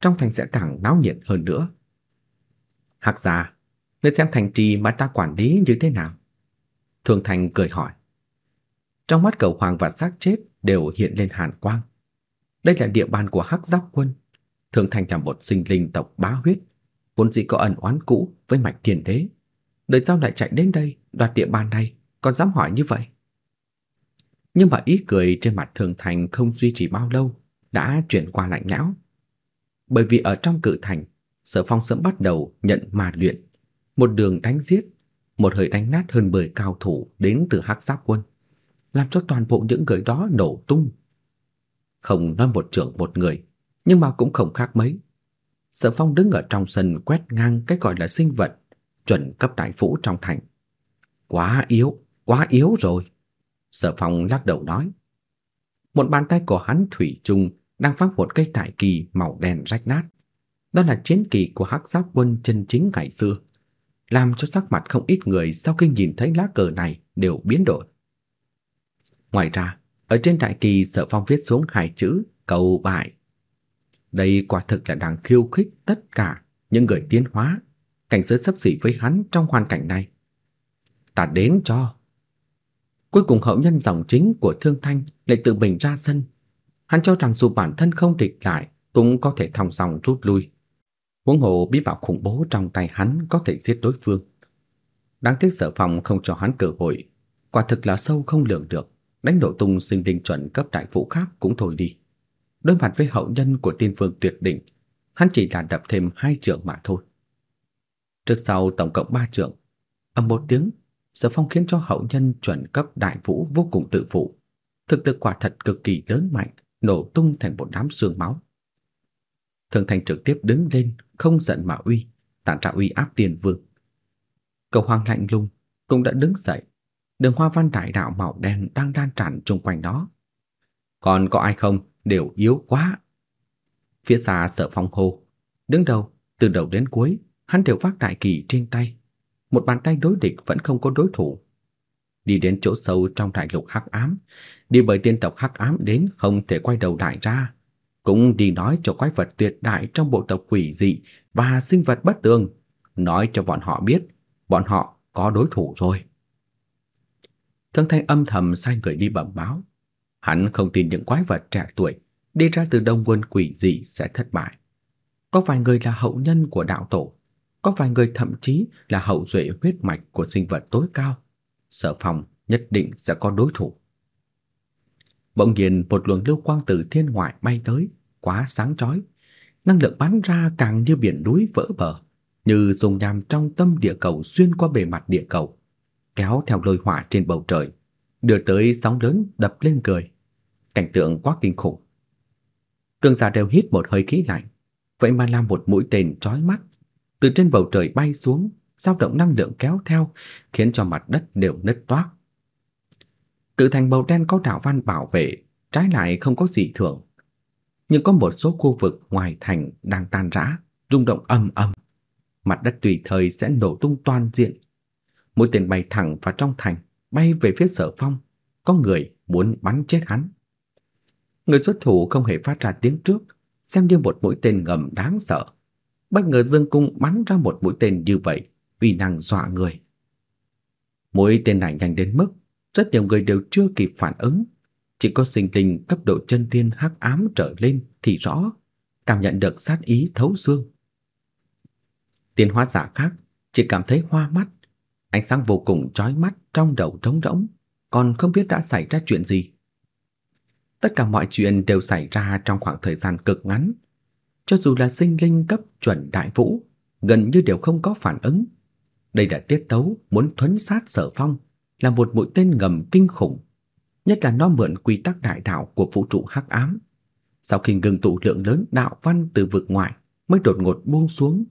trong thành sẽ càng náo nhiệt hơn nữa. Hắc gia, ngươi xem thành trì mà ta quản lý như thế nào? Thường Thành cười hỏi. Trong mắt cầu hoàng và xác chết đều hiện lên hàn quang. Đây là địa bàn của Hắc Giáp quân. Thường Thành là một sinh linh tộc bá huyết, vốn dĩ có ẩn oán cũ với Mạch Thiên Đế. Đời sau lại chạy đến đây đoạt địa bàn này, còn dám hỏi như vậy? Nhưng mà ý cười trên mặt Thường Thành không duy trì bao lâu, đã chuyển qua lạnh lẽo. Bởi vì ở trong cự thành, Sở Phong sớm bắt đầu nhận mà luyện, một đường đánh giết, một hơi đánh nát hơn 10 cao thủ đến từ Hắc Giáp quân, làm cho toàn bộ những người đó nổ tung. Không nói một trưởng một người, nhưng mà cũng không khác mấy. Sở Phong đứng ở trong sân quét ngang cái gọi là sinh vật chuẩn cấp đại phủ trong thành. Quá yếu, quá yếu rồi. Sở Phong lắc đầu nói. Một bàn tay của hắn thủy chung đang phát một cây đại kỳ màu đen rách nát. Đó là chiến kỳ của Hắc Giáp quân chân chính ngày xưa, làm cho sắc mặt không ít người sau khi nhìn thấy lá cờ này đều biến đổi. Ngoài ra, ở trên đại kỳ Sở Phong viết xuống hai chữ cầu bại. Đây quả thực là đang khiêu khích tất cả những người tiến hóa, cảnh giới sắp xỉ với hắn trong hoàn cảnh này. Ta đến cho. Cuối cùng hậu nhân dòng chính của Thương Thanh lại tự mình ra sân. Hắn cho rằng dù bản thân không địch lại cũng có thể thong dòng rút lui. Huống hồ bí bảo khủng bố trong tay hắn có thể giết đối phương. Đáng tiếc sở phòng không cho hắn cơ hội, quả thực là sâu không lường được, đánh độ tung sinh linh chuẩn cấp đại vũ khác cũng thôi đi. Đối mặt với hậu nhân của tiên vương tuyệt đỉnh, hắn chỉ là đập thêm hai trưởng mà thôi. Trước sau tổng cộng ba trưởng. âm một tiếng, Sở Phong khiến cho hậu nhân chuẩn cấp đại vũ vô cùng tự phụ. Thực lực quả thật cực kỳ lớn mạnh, nổ tung thành một đám xương máu. Thường Thành trực tiếp đứng lên, không giận mà uy, tản ra uy áp tiền vương. Cầu hoàng lạnh lùng cũng đã đứng dậy, đường hoa văn đại đạo màu đen đang lan tràn xung quanh nó. Còn có ai không, đều yếu quá. Phía xa Sở phong hô, đứng đầu, từ đầu đến cuối, hắn đều vác đại kỳ trên tay. Một bàn tay đối địch vẫn không có đối thủ. Đi đến chỗ sâu trong đại lục hắc ám, đi bởi tiên tộc hắc ám đến không thể quay đầu lại ra cũng đi nói cho quái vật tuyệt đại trong bộ tộc quỷ dị và sinh vật bất tường, nói cho bọn họ biết bọn họ có đối thủ rồi. Thương Thanh âm thầm sai người đi bẩm báo. Hắn không tin những quái vật trẻ tuổi đi ra từ đông quân quỷ dị sẽ thất bại. Có vài người là hậu nhân của đạo tổ, có vài người thậm chí là hậu duệ huyết mạch của sinh vật tối cao. Sở phòng nhất định sẽ có đối thủ. Bỗng nhiên một luồng lưu quang từ thiên ngoại bay tới, quá sáng chói. Năng lượng bắn ra càng như biển núi vỡ bờ, như dùng nham trong tâm địa cầu xuyên qua bề mặt địa cầu, kéo theo lôi hỏa trên bầu trời, đưa tới sóng lớn đập lên cười. Cảnh tượng quá kinh khủng. Cường giả đều hít một hơi khí lạnh, vậy mà làm một mũi tên chói mắt từ trên bầu trời bay xuống, dao động năng lượng kéo theo, khiến cho mặt đất đều nứt toác. Cự thành màu đen có đạo văn bảo vệ, trái lại không có gì thường. Nhưng có một số khu vực ngoài thành đang tan rã, rung động ầm ầm. Mặt đất tùy thời sẽ nổ tung toàn diện. Mũi tên bay thẳng vào trong thành, bay về phía Sở Phong, có người muốn bắn chết hắn. Người xuất thủ không hề phát ra tiếng trước, xem như một mũi tên ngầm đáng sợ. Bất ngờ Dương Cung bắn ra một mũi tên như vậy, uy năng dọa người. Mũi tên này nhanh đến mức rất nhiều người đều chưa kịp phản ứng, chỉ có sinh linh cấp độ chân tiên hắc ám trở lên thì rõ, cảm nhận được sát ý thấu xương. Tiến hóa giả khác chỉ cảm thấy hoa mắt, ánh sáng vô cùng chói mắt trong đầu trống rỗng, còn không biết đã xảy ra chuyện gì. Tất cả mọi chuyện đều xảy ra trong khoảng thời gian cực ngắn, cho dù là sinh linh cấp chuẩn đại vũ, gần như đều không có phản ứng. Đây là tiết tấu muốn thuấn sát Sở Phong, là một mũi tên ngầm kinh khủng, nhất là nó mượn quy tắc đại đạo của vũ trụ hắc ám. Sau khi ngừng tụ lượng lớn đạo văn từ vực ngoại, mới đột ngột buông xuống.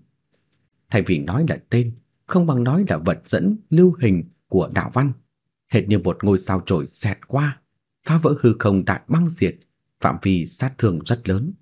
Thay vì nói là tên, không bằng nói là vật dẫn lưu hình của đạo văn, hệt như một ngôi sao chổi xẹt qua, phá vỡ hư không đại băng diệt, phạm vi sát thương rất lớn.